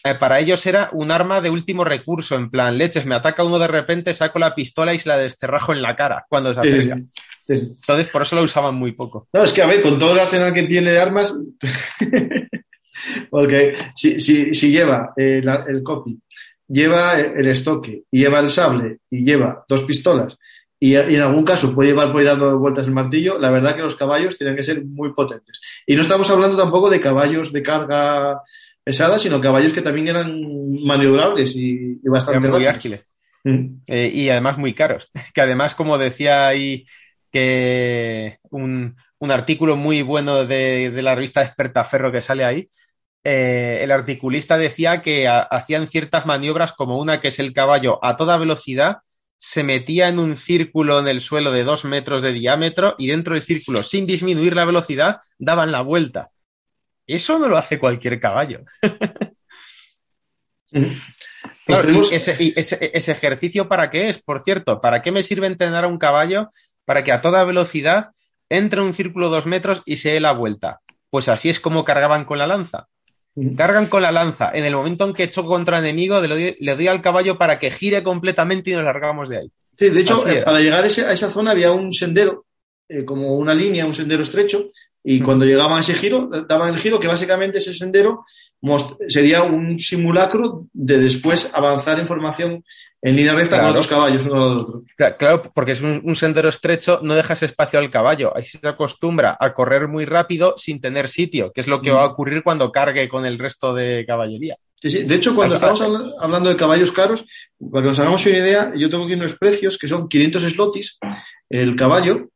Eh, para ellos era un arma de último recurso, en plan, leches, me ataca uno de repente, saco la pistola y se la descerrajo en la cara cuando se acerca. sí. Sí, sí. Entonces por eso la usaban muy poco. No, es que a ver, con todo el arsenal que tiene de armas, porque si, si, si lleva eh, la- el copy lleva el estoque, y lleva el sable, y lleva dos pistolas, y en algún caso puede llevar por ahí dando vueltas el martillo, la verdad que los caballos tienen que ser muy potentes. Y no estamos hablando tampoco de caballos de carga pesada, sino caballos que también eran maniobrables y, y bastante Eran muy rápidos. ágiles. Mm. Eh, y además muy caros. Que además, como decía ahí, que un, un artículo muy bueno de, de la revista Despertaferro que sale ahí, eh, el articulista decía que ha- hacían ciertas maniobras como una que es el caballo a toda velocidad se metía en un círculo en el suelo de dos metros de diámetro y dentro del círculo, sin disminuir la velocidad, daban la vuelta. Eso no lo hace cualquier caballo. Mm. Claro, y ese, y ese- ese ejercicio para qué es, por cierto, ¿para qué me sirve entrenar a un caballo para que a toda velocidad entre en un círculo dos metros y se dé la vuelta? Pues así es como cargaban con la lanza. Mm. Cargan con la lanza. En el momento en que choco contra enemigo, le doy, le doy al caballo para que gire completamente y nos largamos de ahí. Sí, de hecho, eh, para llegar a esa zona había un sendero, eh, como una línea, un sendero estrecho, y cuando llegaban a ese giro, daban el giro, que básicamente ese sendero sería un simulacro de después avanzar en formación en línea recta Claro. con otros caballos, uno al otro. Cla- Claro, porque es un, un sendero estrecho, no dejas espacio al caballo. Ahí se acostumbra a correr muy rápido sin tener sitio, que es lo que va a ocurrir cuando cargue con el resto de caballería. Sí, sí. De hecho, cuando estamos habla- hablando de caballos caros, para que nos hagamos una idea, yo tengo aquí unos precios que son 500 slotis el caballo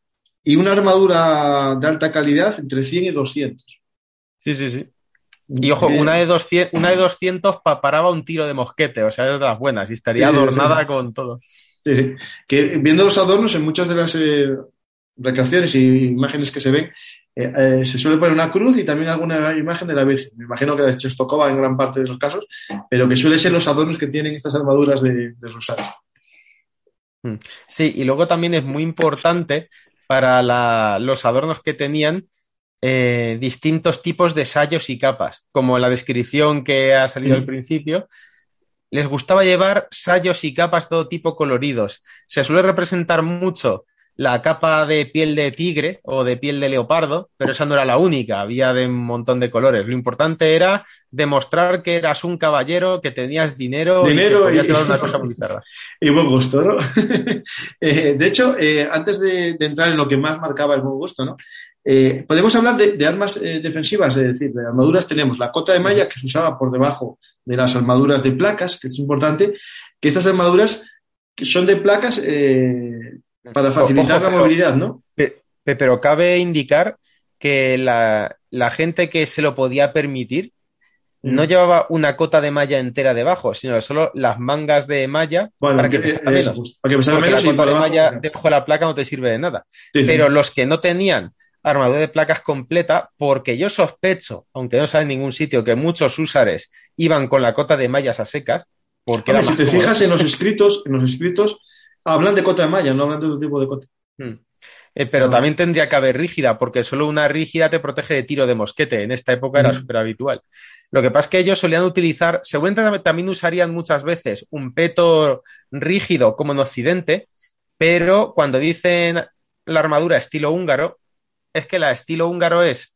y una armadura de alta calidad entre 100 y 200. Sí, sí, sí. Y ojo, Eh, una de 200, una de 200 pa- paraba un tiro de mosquete, o sea, es de las buenas, y estaría Sí, sí, sí. adornada con todo. Sí, sí. Que viendo los adornos en muchas de las eh, recreaciones y imágenes que se ven, eh, eh, se suele poner una cruz y también alguna imagen de la Virgen. Me imagino que la Chestokova en gran parte de los casos, pero que suele ser los adornos que tienen estas armaduras de, de rosario. Sí, y luego también es muy importante para la- los adornos que tenían eh, distintos tipos de sayos y capas, como la descripción que ha salido Mm. al principio. Les gustaba llevar sayos y capas todo tipo coloridos. Se suele representar mucho la capa de piel de tigre o de piel de leopardo, pero esa no era la única, había de un montón de colores. Lo importante era demostrar que eras un caballero, que tenías dinero, y Dinero que podías y- llevar una cosa muy bizarra. Y buen gusto, ¿no? Eh, de hecho, eh, antes de, de entrar en lo que más marcaba el buen gusto, ¿no? Eh, podemos hablar de, de armas defensivas, es decir, de armaduras. Tenemos la cota de malla que se usaba por debajo de las armaduras de placas, que es importante, que estas armaduras que son de placas eh, para facilitar Ojo, la movilidad, ¿no? Pe- pe- Pero cabe indicar que la, la gente que se lo podía permitir no Mm. llevaba una cota de malla entera debajo, sino solo las mangas de malla Bueno, para que eh, pesara eso, menos. justo, para que pesara Porque menos la cota de malla debajo de la placa no te sirve de nada. Sí, sí. Pero los que no tenían armadura de placas completa, porque yo sospecho, aunque no sabe en ningún sitio, que muchos usares iban con la cota de mallas a secas, porque Hombre, si te fijas en los escritos, en los escritos hablan de cota de malla, no hablan de otro tipo de cota. Mm. Eh, pero No. también tendría que haber rígida, porque solo una rígida te protege de tiro de mosquete. En esta época era Mm. súper habitual. Lo que pasa es que ellos solían utilizar, seguramente también usarían muchas veces un peto rígido como en Occidente, pero cuando dicen la armadura estilo húngaro, es que la estilo húngaro es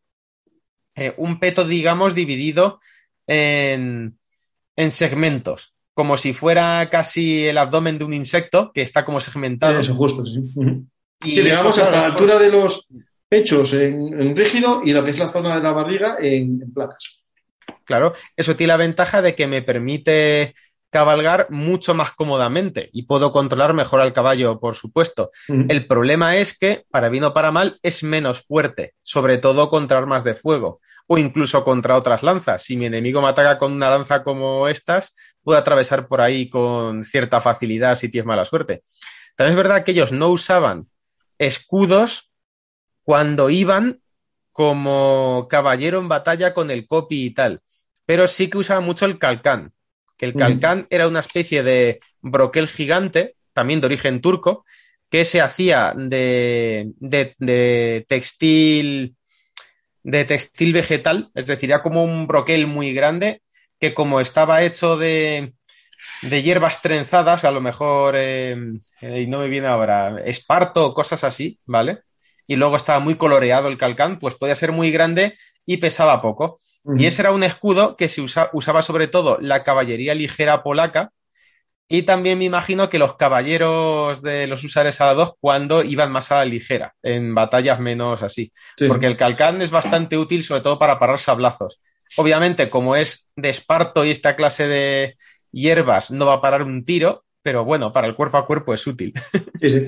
eh, un peto, digamos, dividido en, en segmentos, como si fuera casi el abdomen de un insecto que está como segmentado. Eso, justo, sí. Y Sí, eso, hasta la altura de los pechos en, en rígido y lo que es la zona de la barriga en, en placas. Claro, eso tiene la ventaja de que me permite cabalgar mucho más cómodamente y puedo controlar mejor al caballo, por supuesto. El problema es que, para bien o para mal, es menos fuerte, sobre todo contra armas de fuego o incluso contra otras lanzas. Si mi enemigo me ataca con una lanza como estas, puedo atravesar por ahí con cierta facilidad si tienes mala suerte. También es verdad que ellos no usaban escudos cuando iban como caballero en batalla con el copy y tal, pero sí que usaban mucho el calcán, que el calcán era una especie de broquel gigante, también de origen turco, que se hacía de, de- de textil de textil vegetal, es decir, era como un broquel muy grande que como estaba hecho de, de hierbas trenzadas, a lo mejor, eh, eh, y no me viene ahora, esparto, cosas así, ¿vale? Y luego estaba muy coloreado el calcán, pues podía ser muy grande y pesaba poco. Y ese era un escudo que se usa- usaba sobre todo la caballería ligera polaca, Y también me imagino que los caballeros de los usares alados cuando iban más a la ligera, en batallas menos así. Sí. Porque el calcán es bastante útil, sobre todo para parar sablazos. Obviamente, como es de esparto y esta clase de hierbas, no va a parar un tiro, pero bueno, para el cuerpo a cuerpo es útil. Sí, sí.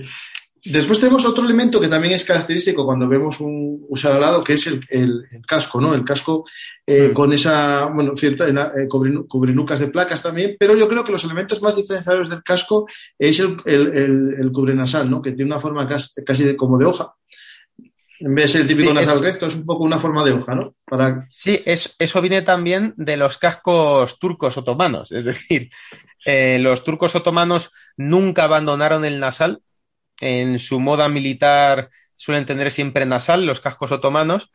Después tenemos otro elemento que también es característico cuando vemos un usar alado, que es el, el- el casco, ¿no? El casco eh, con esa, bueno, cierta eh, cubrinucas de placas también, pero yo creo que los elementos más diferenciadores del casco es el, el, cubrenasal, ¿no? Que tiene una forma cas- casi de- como de hoja. En vez de ser el típico Sí, nasal es- recto, es un poco una forma de hoja, ¿no? Para, Sí, es- eso viene también de los cascos turcos otomanos. Es decir, eh, los turcos otomanos nunca abandonaron el nasal. En su moda militar suelen tener siempre nasal los cascos otomanos.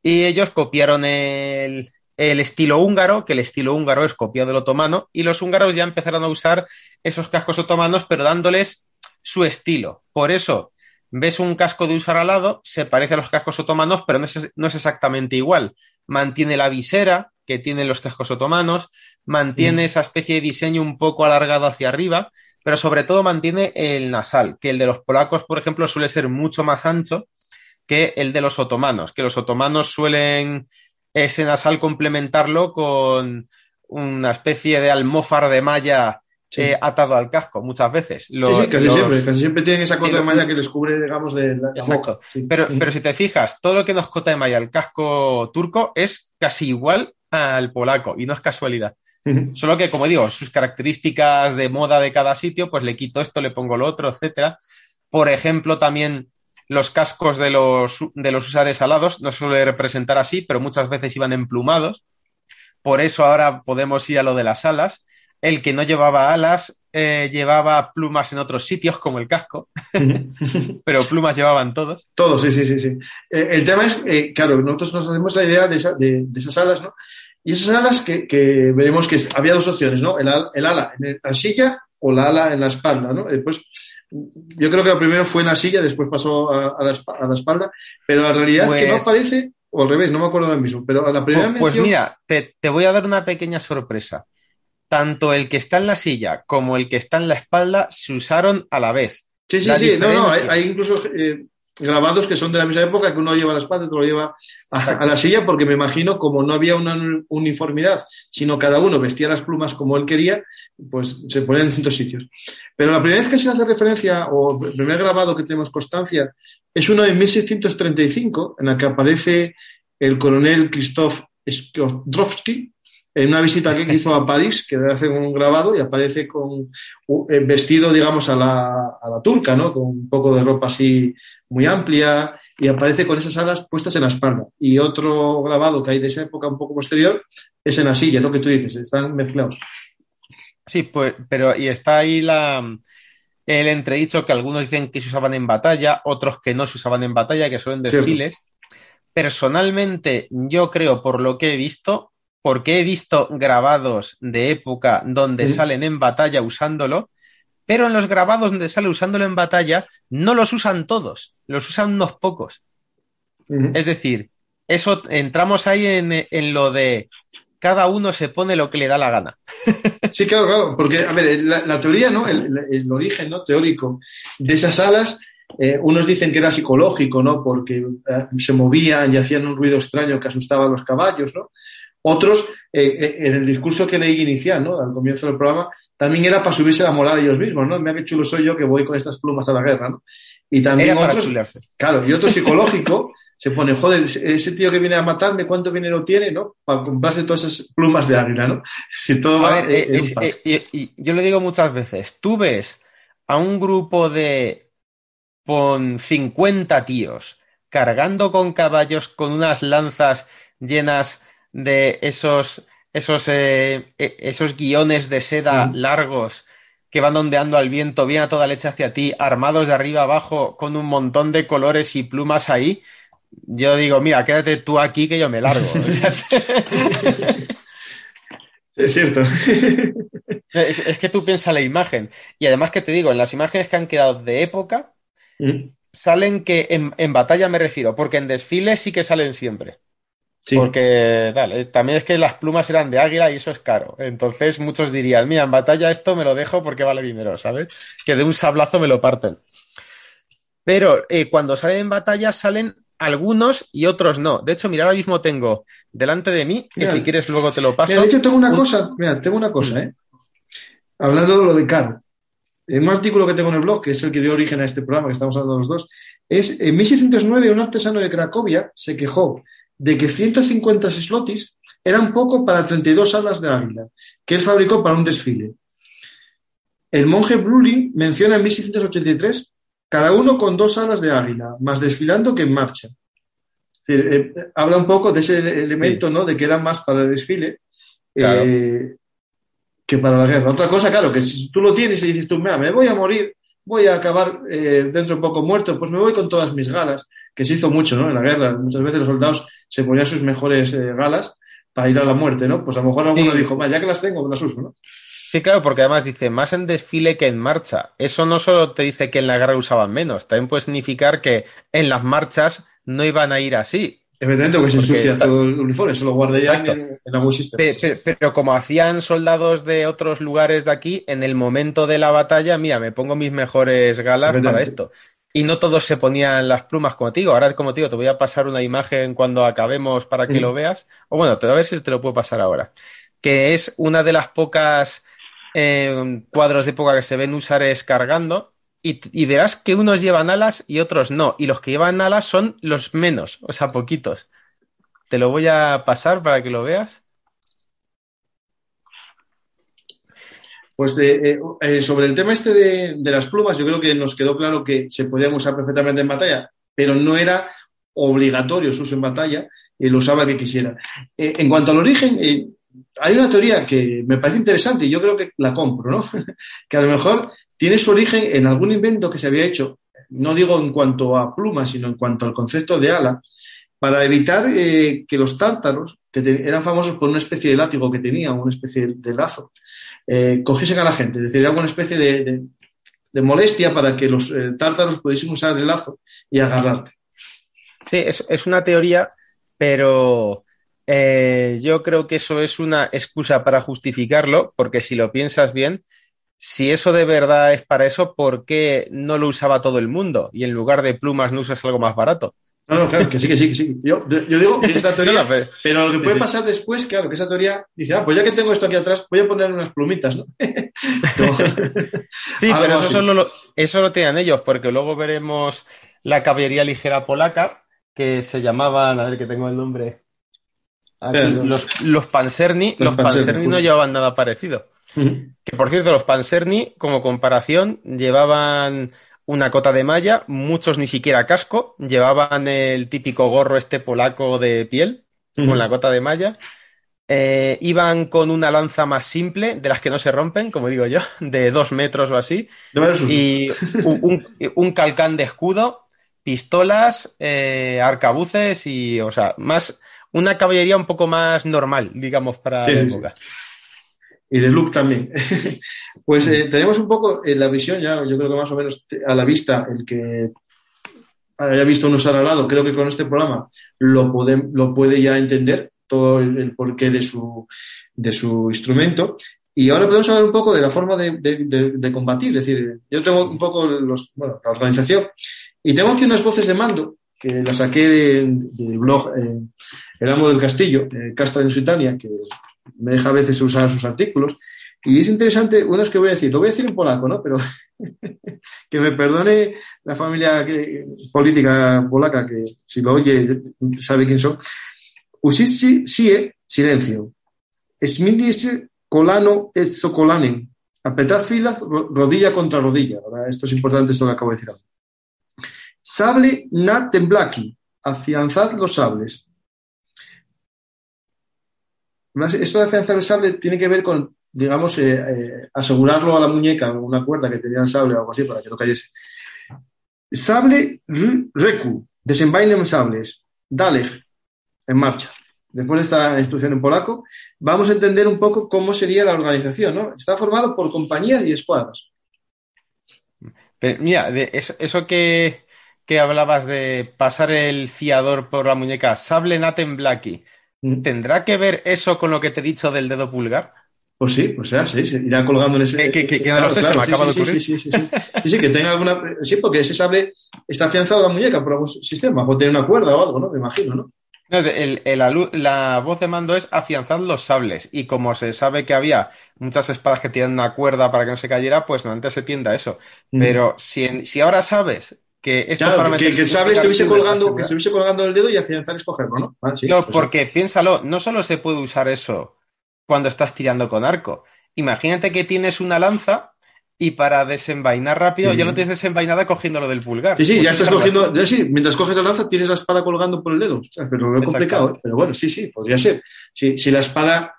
Y ellos copiaron el, el estilo húngaro, que el estilo húngaro es copiado del otomano. Y los húngaros ya empezaron a usar esos cascos otomanos, pero dándoles su estilo. Por eso ves un casco de usar al lado, se parece a los cascos otomanos, pero no es, no es exactamente igual. Mantiene la visera que tienen los cascos otomanos, mantiene Mm. esa especie de diseño un poco alargado hacia arriba, pero sobre todo mantiene el nasal, que el de los polacos, por ejemplo, suele ser mucho más ancho que el de los otomanos, que los otomanos suelen ese nasal complementarlo con una especie de almófar de malla Sí. eh, atado al casco muchas veces. sí, Lo- sí, casi los- siempre, casi siempre tienen esa cota de malla que les cubre, digamos, de la, la Exacto. boca. Sí. Pero, Sí. pero si te fijas, todo lo que nos cota de malla el casco turco es casi igual al polaco y no es casualidad. Solo que, como digo, sus características de moda de cada sitio, pues le quito esto, le pongo lo otro, etcétera. Por ejemplo, también los cascos de los, de los usares alados no suele representar así, pero muchas veces iban emplumados. Por eso ahora podemos ir a lo de las alas. El que no llevaba alas eh, llevaba plumas en otros sitios, como el casco, pero plumas llevaban todos. Todo, sí, sí, sí. sí. Eh, el tema es, eh, claro, nosotros nos hacemos la idea de, esa- de- de esas alas, ¿no? Y esas alas que, que veremos que había dos opciones, ¿no? El, al- el ala en la silla o la ala en la espalda, ¿no? Después, yo creo que lo primero fue en la silla, después pasó a, a la, a la espalda, pero la realidad es que no Pues- aparece, o al revés, no me acuerdo ahora mismo, pero a la primera Pues, pues mención- mira, te, te voy a dar una pequeña sorpresa. Tanto el que está en la silla como el que está en la espalda se usaron a la vez. Sí, sí, la sí, no, no, hay, incluso eh, grabados que son de la misma época, que uno lleva a la espalda y otro lo lleva a, a la silla, porque me imagino, como no había una uni- uniformidad, sino cada uno vestía las plumas como él quería, pues se ponían en distintos sitios. Pero la primera vez que se hace referencia, o el primer grabado que tenemos constancia, es uno de 1635, en el que aparece el coronel Krzysztof Skłodrowski, en una visita que hizo a París, que le hacen un grabado y aparece con eh, vestido, digamos, a la, a la turca, ¿no? Con un poco de ropa así muy amplia y aparece con esas alas puestas en la espalda. Y otro grabado que hay de esa época un poco posterior es en la silla, lo que tú dices, están mezclados. Sí, pues, pero y está ahí la, el entredicho que algunos dicen que se usaban en batalla, otros que no se usaban en batalla, que son en Cierto. desfiles. Personalmente, yo creo, por lo que he visto, porque he visto grabados de época donde Sí. salen en batalla usándolo, pero en los grabados donde sale usándolo en batalla, no los usan todos, los usan unos pocos. Es decir, eso entramos ahí en, en lo de cada uno se pone lo que le da la gana. Sí, claro, claro, porque, a ver, la, la teoría, ¿no? El origen ¿no? teórico de esas alas, eh, unos dicen que era psicológico, ¿no? Porque eh, se movían y hacían un ruido extraño que asustaba a los caballos, ¿no? Otros, eh, eh, en el discurso que leí inicial, ¿no? Al comienzo del programa, también era para subirse la moral a ellos mismos, ¿no? Mira qué chulo soy yo que voy con estas plumas a la guerra, ¿no? Y también Era para otros, chulearse. Claro, y otro psicológico se pone, joder, ese tío que viene a matarme, ¿cuánto dinero tiene, no? Para comprarse todas esas plumas de águila, ¿no? Si todo va A ver, eh, eh, en un es- eh, y, y yo lo digo muchas veces, tú ves a un grupo de con 50 tíos cargando con caballos con unas lanzas llenas de esos esos eh, eh, esos guiones de seda Mm. largos que van ondeando al viento, bien a toda leche hacia ti, armados de arriba abajo con un montón de colores y plumas ahí. Yo digo, mira, quédate tú aquí que yo me largo. O sea, es- Es cierto. Es, es que tú piensas la imagen. Y además que te digo, en las imágenes que han quedado de época, Mm. salen que en, en batalla me refiero, porque en desfiles sí que salen siempre. Sí. Porque dale, también es que las plumas eran de águila y eso es caro. Entonces muchos dirían, mira, en batalla esto me lo dejo porque vale dinero, ¿sabes? Que de un sablazo me lo parten. Pero eh, cuando salen en batalla salen algunos y otros no. De hecho, mira, ahora mismo tengo delante de mí, que Mira. si quieres luego te lo paso. Mira, de hecho, tengo una un- cosa, mira, tengo una cosa, ¿eh? Hablando de lo de caro. En un artículo que tengo en el blog, que es el que dio origen a este programa que estamos hablando los dos, es en 1609 un artesano de Cracovia se quejó de que 150 slotis eran poco para 32 alas de águila que él fabricó para un desfile. El monje Bruri menciona en 1683 cada uno con dos alas de águila, más desfilando que en marcha. Eh, eh, habla un poco de ese elemento, ¿no? De que era más para el desfile Claro. eh, que para la guerra. Otra cosa, claro, que si tú lo tienes y dices tú, "Mira, me voy a morir, voy a acabar eh, dentro de un poco muerto, pues me voy con todas mis galas, que se hizo mucho, ¿no? En la guerra, muchas veces los soldados se ponían sus mejores eh, galas para ir a la muerte, ¿no? Pues a lo mejor alguno Sí. dijo, "Va, ya que las tengo, las uso, ¿no? Sí, claro, porque además dice más en desfile que en marcha. Eso no solo te dice que en la guerra usaban menos, también puede significar que en las marchas no iban a ir así. Evidentemente, porque se ensucia está- todo el uniforme, se lo guardarían en, en algún sistema. Pe- pe- Pero, como hacían soldados de otros lugares de aquí, en el momento de la batalla, mira, me pongo mis mejores galas para esto. Y no todos se ponían las plumas, como te digo. Ahora, como te digo, te voy a pasar una imagen cuando acabemos para que Mm. lo veas. O bueno, te voy a ver si te lo puedo pasar ahora. Que es una de las pocas eh, cuadros de época que se ven usares cargando. Y, verás que unos llevan alas y otros no. Y los que llevan alas son los menos, o sea, poquitos. Te lo voy a pasar para que lo veas. Pues de, eh, eh, sobre el tema este de, de las plumas, yo creo que nos quedó claro que se podían usar perfectamente en batalla, pero no era obligatorio su uso en batalla y lo usaba el que quisiera. Eh, en cuanto al origen, eh, hay una teoría que me parece interesante y yo creo que la compro, ¿no? que a lo mejor tiene su origen en algún invento que se había hecho, no digo en cuanto a plumas, sino en cuanto al concepto de ala, para evitar eh, que los tártaros, que eran famosos por una especie de látigo que tenían, una especie de, lazo, eh, cogiesen a la gente, es decir, era una especie de, molestia para que los eh, tártaros pudiesen usar el lazo y agarrarte. Sí, es una teoría, pero eh, yo creo que eso es una excusa para justificarlo, porque si lo piensas bien, si eso de verdad es para eso, ¿por qué no lo usaba todo el mundo? Y en lugar de plumas no usas algo más barato. No, no, claro, que sí, que sí, que sí. Yo, yo digo que teoría, No, pero- pero lo que puede sí. pasar después, claro, que esa teoría dice, ah, pues ya que tengo esto aquí atrás, voy a poner unas plumitas, ¿no? Sí, pero eso solo lo, eso lo tenían ellos, porque luego veremos la caballería ligera polaca, que se llamaban, a ver que tengo el nombre. Los, los Panserni, Los los Panserni, no llevaban nada parecido. Que por cierto, los Panserni, como comparación, llevaban una cota de malla, muchos ni siquiera casco, llevaban el típico gorro este polaco de piel, con la cota de malla. Eh, iban con una lanza más simple, de las que no se rompen, como digo yo, de dos metros o así, y un, un- un calcán de escudo, pistolas, eh, arcabuces y, o sea, más una caballería un poco más normal, digamos, para Sí, la época. Y de look también. pues eh, tenemos un poco en la visión, ya yo creo que más o menos a la vista, el que haya visto un usar al lado, creo que con este programa lo puede, lo puede ya entender todo el, el porqué de su, de su instrumento. Y ahora podemos hablar un poco de la forma de, de- de- de combatir. Es decir, yo tengo un poco los, bueno, la organización y tengo aquí unas voces de mando que las saqué del de blog eh, El Amo del Castillo, eh, Castra en Suitania, que me deja a veces usar sus artículos. Y es interesante, uno es que voy a decir, lo voy a decir en polaco, ¿no? Pero que me perdone la familia que- política polaca, que si lo oye sabe quién son. Usisci sie silencio. Smiliście colano et socolanen. Apretad filas ro- rodilla contra rodilla. Esto es importante, esto que acabo de decir ahora. Sable na temblaki. Afianzad los sables. Esto de afianzar el sable tiene que ver con, digamos, eh, eh, asegurarlo a la muñeca una cuerda que tenía el sable o algo así para que no cayese. Sable r- recu. Desenvainen sables. Daleg. En marcha. Después de esta instrucción en polaco, vamos a entender un poco cómo sería la organización, ¿no? Está formado por compañías y escuadras. Pero mira, eso que, que hablabas de pasar el fiador por la muñeca, sable Naten Blackie, Mm. ¿Tendrá que ver eso con lo que te he dicho del dedo pulgar? Pues sí, pues sea, sí, se irá colgando en ese. Que- que- que- que no lo sé, se me sí, acaba sí, de sí, ocurrir. Sí, sí, sí, sí. Que tenga alguna. Sí, porque ese sable está afianzado a la muñeca por algún sistema, o tiene una cuerda o algo, ¿no? Me imagino, ¿no? No, de- el- el alu- la voz de mando es afianzar los sables. Y como se sabe que había muchas espadas que tienen una cuerda para que no se cayera, pues antes se tiende a eso. Mm. Pero si, si ahora sabes que esto Claro, para que, que el sable pulgar estuviese colgando, que estuviese colgando el dedo y afianzar es cogerlo, ¿no? Ah, sí, Claro, pues sí. porque piénsalo, no solo se puede usar eso cuando estás tirando con arco. Imagínate que tienes una lanza y para desenvainar rápido Sí. ya lo tienes desenvainada cogiéndolo del pulgar. Sí, sí, Pues ya es estás cogiendo. ya sí, mientras coges la lanza, tienes la espada colgando por el dedo. Ostras, pero lo he complicado, ¿eh? Pero bueno, sí, sí, podría ser. Si, si la espada.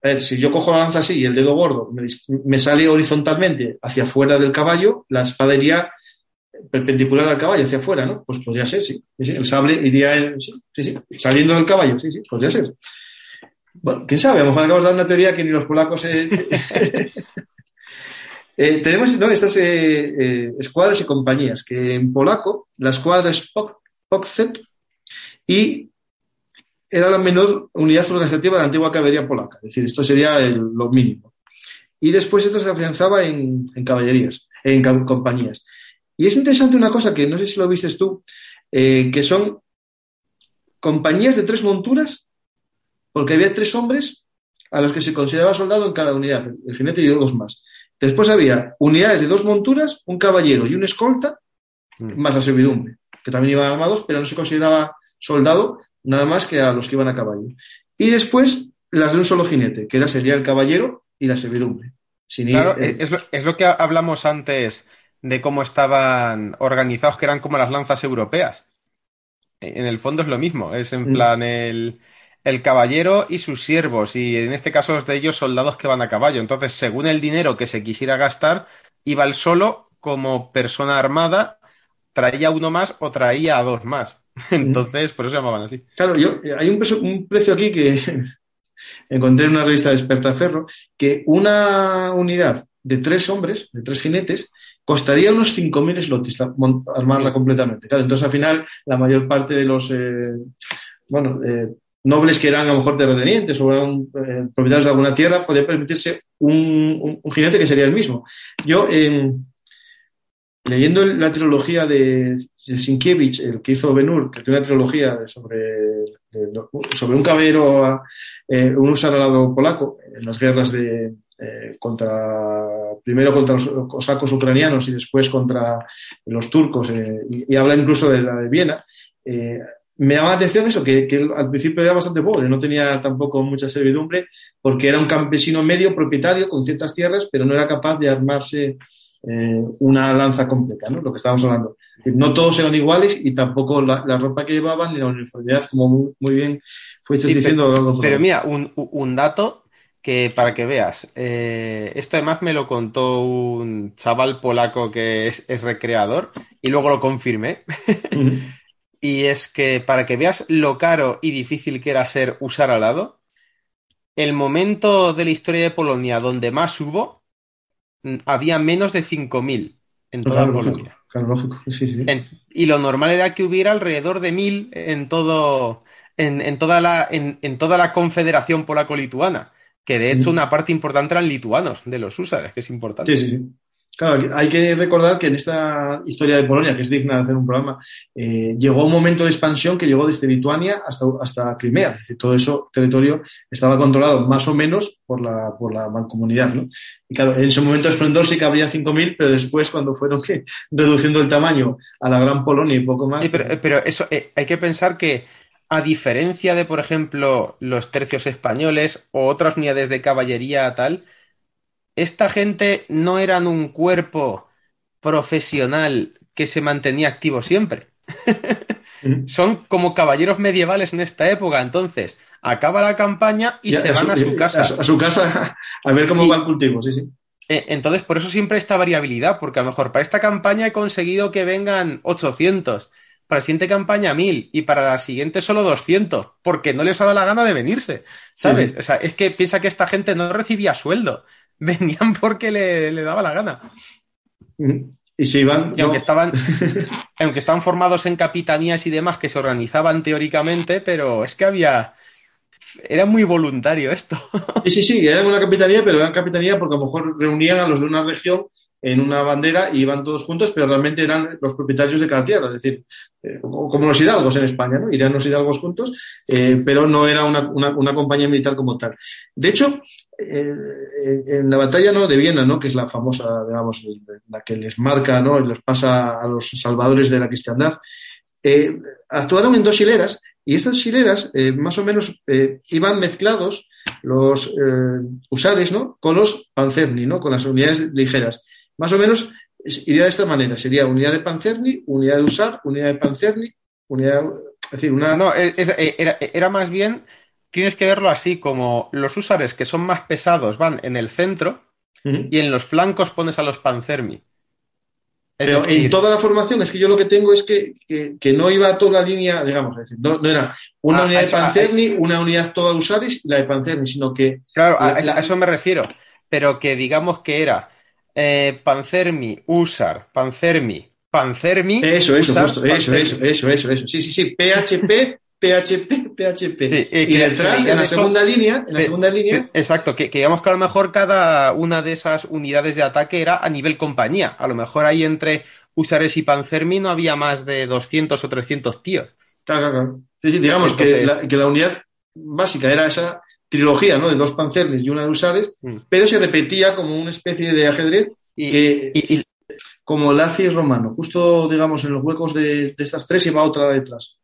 a ver, si yo cojo la lanza así y el dedo gordo me, me sale horizontalmente hacia afuera del caballo, la espada iría perpendicular al caballo, hacia afuera, ¿no? Pues podría ser, sí. El sable iría en- sí, sí, saliendo del caballo, sí, sí, podría ser. Bueno, quién sabe, a lo mejor acabamos de dar una teoría que ni los polacos. eh, Eh, tenemos ¿no? estas eh, escuadras y compañías, que en polaco la escuadra es Pokzet y era la menor unidad organizativa de la antigua caballería polaca, es decir, esto sería el- lo mínimo. Y después esto se afianzaba en, en caballerías, en compañías. Y es interesante una cosa que no sé si lo vistes tú, eh, que son compañías de tres monturas, porque había tres hombres a los que se consideraba soldado en cada unidad, el jinete y dos más. Después había unidades de dos monturas, un caballero y un escolta, Mm. más la servidumbre, que también iban armados, pero no se consideraba soldado nada más que a los que iban a caballo. Y después las de un solo jinete, que era, sería el caballero y la servidumbre. Sin ir, Claro, eh, es lo, es lo que hablamos antes de cómo estaban organizados, que eran como las lanzas europeas. En el fondo es lo mismo, es en Mm. plan el, el caballero y sus siervos, y en este caso los de ellos soldados que van a caballo. Entonces, según el dinero que se quisiera gastar, iba el solo como persona armada, traía uno más o traía a dos más. Entonces, por eso se llamaban así. Claro, yo, hay un precio, un precio aquí que encontré en una revista de Espertaferro, que una unidad de tres hombres, de tres jinetes, costaría unos 5.000 slotis la- armarla completamente. Claro, entonces al final la mayor parte de los eh, bueno, eh, nobles que eran a lo mejor terratenientes o eran eh, propietarios de alguna tierra podían permitirse un, un- un jinete que sería el mismo. Yo, eh, leyendo la trilogía de, de Sienkiewicz, el que hizo Ben-Hur, que tiene una trilogía sobre, de- sobre un caballero, un húsar al lado polaco en las guerras de, eh, contra, primero contra los cosacos ucranianos y después contra los turcos, eh, y, y habla incluso de la de Viena. eh, me llama la atención eso, que, que él al principio era bastante pobre, no tenía tampoco mucha servidumbre, porque era un campesino medio propietario con ciertas tierras, pero no era capaz de armarse una lanza completa, ¿no? Lo que estábamos hablando. No todos eran iguales y tampoco la, la ropa que llevaban ni la uniformidad, como muy, muy bien fuiste Sí, diciendo. pero, pero mira, un, un dato que para que veas, eh, esto además me lo contó un chaval polaco que es, es recreador y luego lo confirmé. Y es que para que veas lo caro y difícil que era ser usar alado, el momento de la historia de Polonia donde más hubo, mm, había menos de 5.000 en toda Claro, Polonia. claro, lógico, sí, sí. En- y lo normal era que hubiera alrededor de 1.000 en todo, en, en toda la, en, en toda la confederación polaco-lituana. Que de hecho una parte importante eran lituanos, de los húsares, que es importante. Sí, sí. Claro, hay que recordar que en esta historia de Polonia, que es digna de hacer un programa, eh, llegó un momento de expansión que llegó desde Lituania hasta, hasta Crimea. Es decir, todo eso territorio estaba controlado más o menos por la, por la mancomunidad. ¿no? Y claro, en ese momento de esplendor sí que habría 5.000, pero después, cuando fueron reduciendo el tamaño a la Gran Polonia y poco más. Sí, pero, pero eso, eh, hay que pensar que, a diferencia de, por ejemplo, los tercios españoles o otras unidades de caballería tal, esta gente no eran un cuerpo profesional que se mantenía activo siempre. Son como caballeros medievales en esta época, entonces acaba la campaña y Ya, se van a su casa. A su, a su casa a ver cómo Y- va el cultivo, sí, sí. Eh, Entonces, por eso siempre esta variabilidad, porque a lo mejor para esta campaña he conseguido que vengan 800, para la siguiente campaña 1000 y para la siguiente solo 200, porque no les ha dado la gana de venirse, ¿sabes? Sí. O sea, es que piensa que esta gente no recibía sueldo, venían porque le, le daba la gana. Ujú. Y si iban. Y aunque estaban, aunque estaban formados en capitanías y demás que se organizaban teóricamente, pero es que había, era muy voluntario esto. Sí, sí, sí, eran una capitanía, pero eran capitanía porque a lo mejor reunían a los de una región en una bandera y iban todos juntos, pero realmente eran los propietarios de cada tierra, es decir, eh, como los hidalgos en España, ¿no? Irían los hidalgos juntos, eh, pero no era una, una, una, compañía militar como tal. De hecho, eh, en la batalla ¿no? de Viena, ¿no? que es la famosa, digamos, la que les marca, ¿no? les pasa a los salvadores de la cristiandad, actuaron en dos hileras y estas hileras más o menos iban mezclados los usares ¿no? con los panzerni, ¿no? con las unidades ligeras. Más o menos iría de esta manera, sería unidad de panzerni, unidad de usar, unidad de panzerni, unidad... Es decir, una... No, era, era más bien tienes que verlo así, como los usares que son más pesados van en el centro uh -huh. y en los flancos pones a los panzermi. Es Pero decir, en toda la formación, es que yo lo que tengo es que, que, que no iba a toda la línea, digamos, es decir, no, no era una Ah, unidad de eso- a- Panzerni, una unidad toda Usaris y la de Panzerni, sino que Claro, a, la- a eso me refiero. Pero que digamos que era eh, Panzermi, Usar, Panzermi, Panzermi. eso, eso, Usar, justo, eso, eso, eso, eso, eso. Sí, sí, sí, PHP, PHP, PHP. Sí, y y que- detrás, que en la eso- segunda línea, en la segunda línea, Exacto, que, que digamos que a lo mejor cada una de esas unidades de ataque era a nivel compañía. A lo mejor ahí entre Usares y Panzermi no había más de 200 o 300 tíos. Claro, claro, claro. Sí, sí, digamos que, Entonces- la, que la unidad básica era esa trilogía, ¿no? De dos pancernes y una de usares, Mm. pero se repetía como una especie de ajedrez Y, que, y- y- como Laci romano. Justo, digamos, en los huecos de, de estas tres iba otra detrás.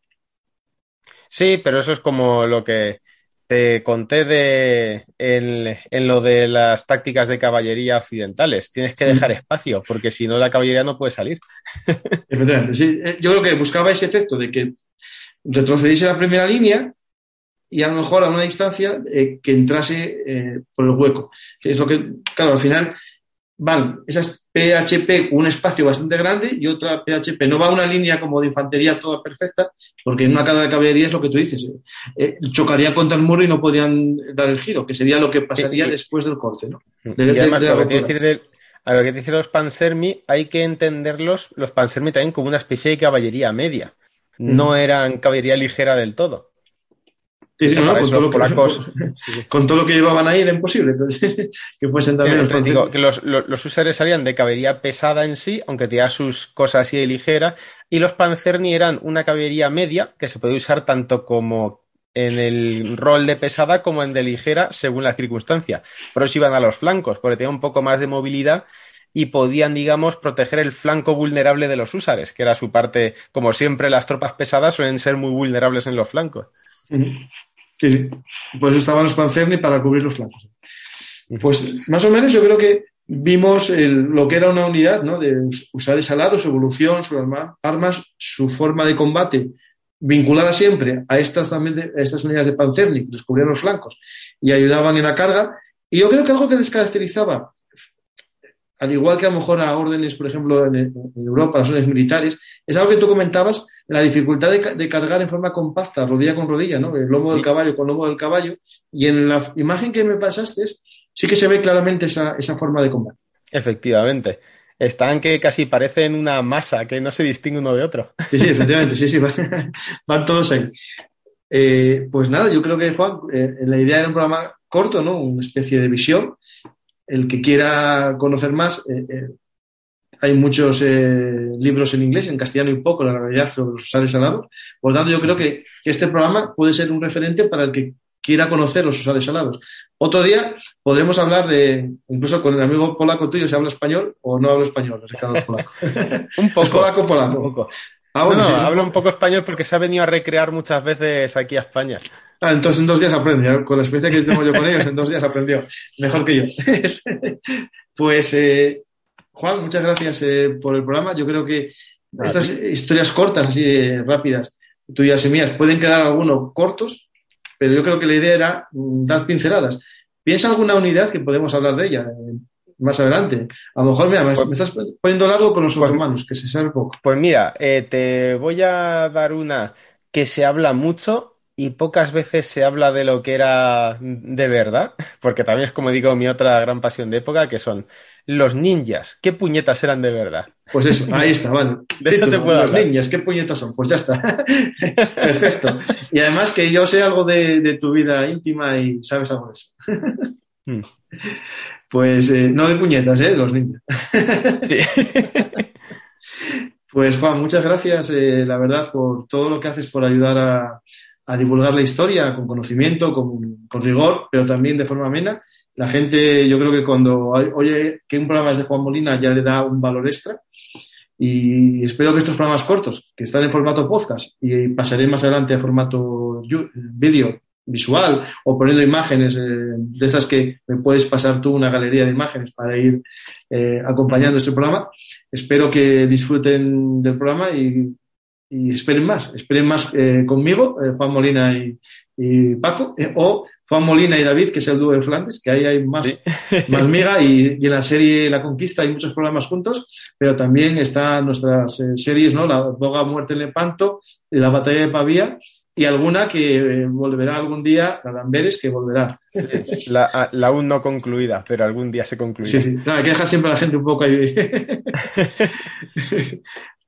sí, pero eso es como lo que te conté de en, en lo de las tácticas de caballería occidentales. Tienes que dejar espacio, porque si no la caballería no puede salir. Efectivamente, sí. Eh, Yo creo que buscaba ese efecto de que retrocediese la primera línea y a lo mejor a una distancia eh, que entrase eh, por el hueco. Que es lo que, claro, al final van esas PHP un espacio bastante grande y otra PHP. No va una línea como de infantería toda perfecta, porque en una carga de caballería es lo que tú dices. eh, chocarían contra el muro y no podrían dar el giro, que sería lo que pasaría Y- después del corte. ¿no? De- de- además, de lo que decir de, a lo que te de los Panzermi, hay que entenderlos, los Panzermi también como una especie de caballería media. No eran caballería ligera del todo. Sí, sí, no, con, todo lo que, polacos- sí, sí. con todo lo que llevaban ahí era imposible que fuesen también los digo, que los, los, los usares salían de caballería pesada en sí, aunque tenía sus cosas así de ligera, y los panzerni eran una caballería media que se puede usar tanto como en el rol de pesada como en de ligera según la circunstancia. Por eso iban a los flancos, porque tenían un poco más de movilidad y podían, digamos, proteger el flanco vulnerable de los húsares, que era su parte, como siempre, las tropas pesadas suelen ser muy vulnerables en los flancos. Sí, sí. Por eso estaban los Panzerni para cubrir los flancos. Pues más o menos yo creo que vimos el- lo que era una unidad, ¿no? De us- usar salado, su evolución, sus arma- armas, su forma de combate, vinculada siempre a estas también de- a estas unidades de Panzerni, que les cubrían los flancos y ayudaban en la carga. Y yo creo que algo que les caracterizaba, al igual que a lo mejor a órdenes, por ejemplo, en, en Europa, las órdenes militares, es algo que tú comentabas, la dificultad de, ca- de cargar en forma compacta, rodilla con rodilla, ¿no? El lomo del caballo con lomo del caballo. Y en la imagen que me pasaste, sí que se ve claramente esa, esa forma de combate. Efectivamente. Están que casi parecen una masa, que no se distingue uno de otro. Sí, sí, efectivamente, sí, sí, van, van todos ahí. Eh, pues nada, yo creo que, Juan, eh, la idea era un programa corto, ¿no? Una especie de visión. El que quiera conocer más, eh, eh, hay muchos eh, libros en inglés, en castellano y poco, la realidad sobre los usares salados. Por lo tanto, yo creo que, que este programa puede ser un referente para el que quiera conocer los usares salados. Otro día podremos hablar de, incluso con el amigo polaco tuyo, si habla español o no habla español, Ricardo es polaco. Un Es poco. polaco, polaco. Un poco. Ah, bueno, no, no, sí, habla un poco español porque se ha venido a recrear muchas veces aquí a España. Ah, entonces en dos días aprende, con la experiencia que tengo yo con ellos, en dos días aprendió, mejor que yo. pues, eh, Juan, muchas gracias eh, por el programa. Yo creo que estas historias cortas, así de rápidas, tuyas y mías, pueden quedar algunos cortos, pero yo creo que la idea era mm, dar pinceladas. ¿Piensa alguna unidad que podemos hablar de ella eh, más adelante? A lo mejor, mira, me, Pues- me estás poniendo largo con los pues- otomanos, que se sabe poco. Pues mira, eh, te voy a dar una que se habla mucho y pocas veces se habla de lo que era de verdad, porque también es como digo mi otra gran pasión de época, que son los ninjas. ¿Qué puñetas eran de verdad? Pues eso, ahí está, vale. De eso te puedo los hablar. ninjas, ¿qué puñetas son? Pues ya está. Perfecto. Y además que yo sé algo de, de tu vida íntima y sabes algo de eso. Mm. Pues eh, no de puñetas, ¿eh? Los ninjas. Sí. Pues Juan, muchas gracias, eh, la verdad, por todo lo que haces por ayudar a, a divulgar la historia con conocimiento, con, rigor, pero también de forma amena. La gente, yo creo que cuando oye que un programa es de Juan Molina ya le da un valor extra. Y espero que estos programas cortos, que están en formato podcast y pasaré más adelante a formato vídeo visual o poniendo imágenes eh, de estas que me puedes pasar tú una galería de imágenes para ir eh, acompañando este programa. Espero que disfruten del programa y, y esperen más, esperen más eh, conmigo, eh, Juan Molina y, y Paco, eh, o Juan Molina y David, que es el dúo de Flandes, que ahí hay más, Sí. más miga y, y en la serie La Conquista hay muchos programas juntos, pero también están nuestras series, ¿no? La Boga Muerte en Lepanto, La Batalla de Pavía y alguna que volverá algún día, la de Amberes, que volverá. La, la aún no concluida, pero algún día se concluirá. Sí, sí. Claro, hay que dejar siempre a la gente un poco ahí.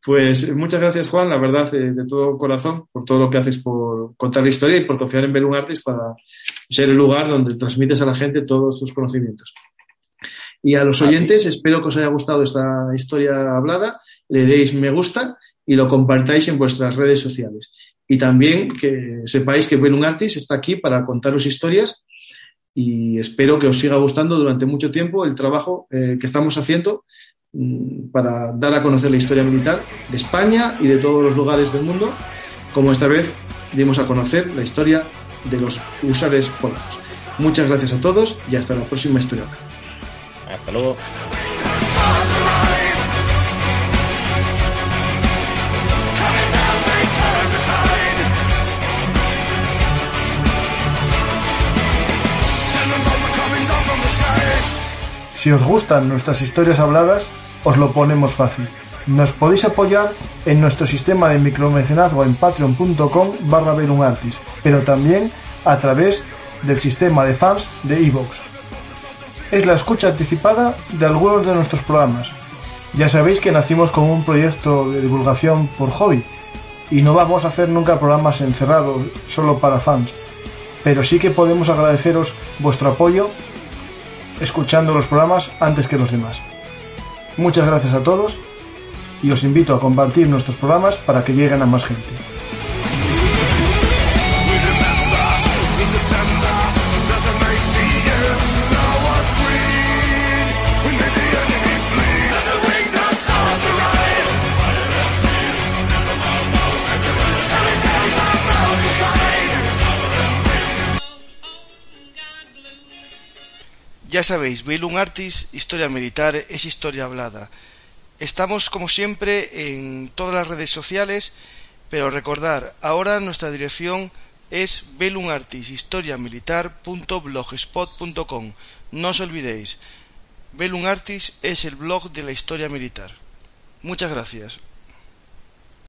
Pues muchas gracias, Juan, la verdad, eh, de todo corazón, por todo lo que haces por contar la historia y por confiar en Belun Artis para ser el lugar donde transmites a la gente todos tus conocimientos. Y a los oyentes, espero que os haya gustado esta historia hablada, le deis me gusta y lo compartáis en vuestras redes sociales. Y también que sepáis que Belun Artis está aquí para contaros historias y espero que os siga gustando durante mucho tiempo el trabajo eh, que estamos haciendo para dar a conocer la historia militar de España y de todos los lugares del mundo, como esta vez dimos a conocer la historia de los usares polacos. Muchas gracias a todos y hasta la próxima historia. Hasta luego. Si os gustan nuestras historias habladas, os lo ponemos fácil. Nos podéis apoyar en nuestro sistema de micromecenazgo en patreon.com barra pero también a través del sistema de fans de iVoox. Es la escucha anticipada de algunos de nuestros programas. Ya sabéis que nacimos como un proyecto de divulgación por hobby y no vamos a hacer nunca programas encerrados solo para fans, pero sí que podemos agradeceros vuestro apoyo escuchando los programas antes que los demás. Muchas gracias a todos y os invito a compartir nuestros programas para que lleguen a más gente. Ya sabéis, Bilum Artis, historia militar, es historia hablada. Estamos como siempre en todas las redes sociales, pero recordar, ahora nuestra dirección es belunartishistoriamilitar.blogspot.com. No os olvidéis, Belum Artis es el blog de la historia militar. Muchas gracias.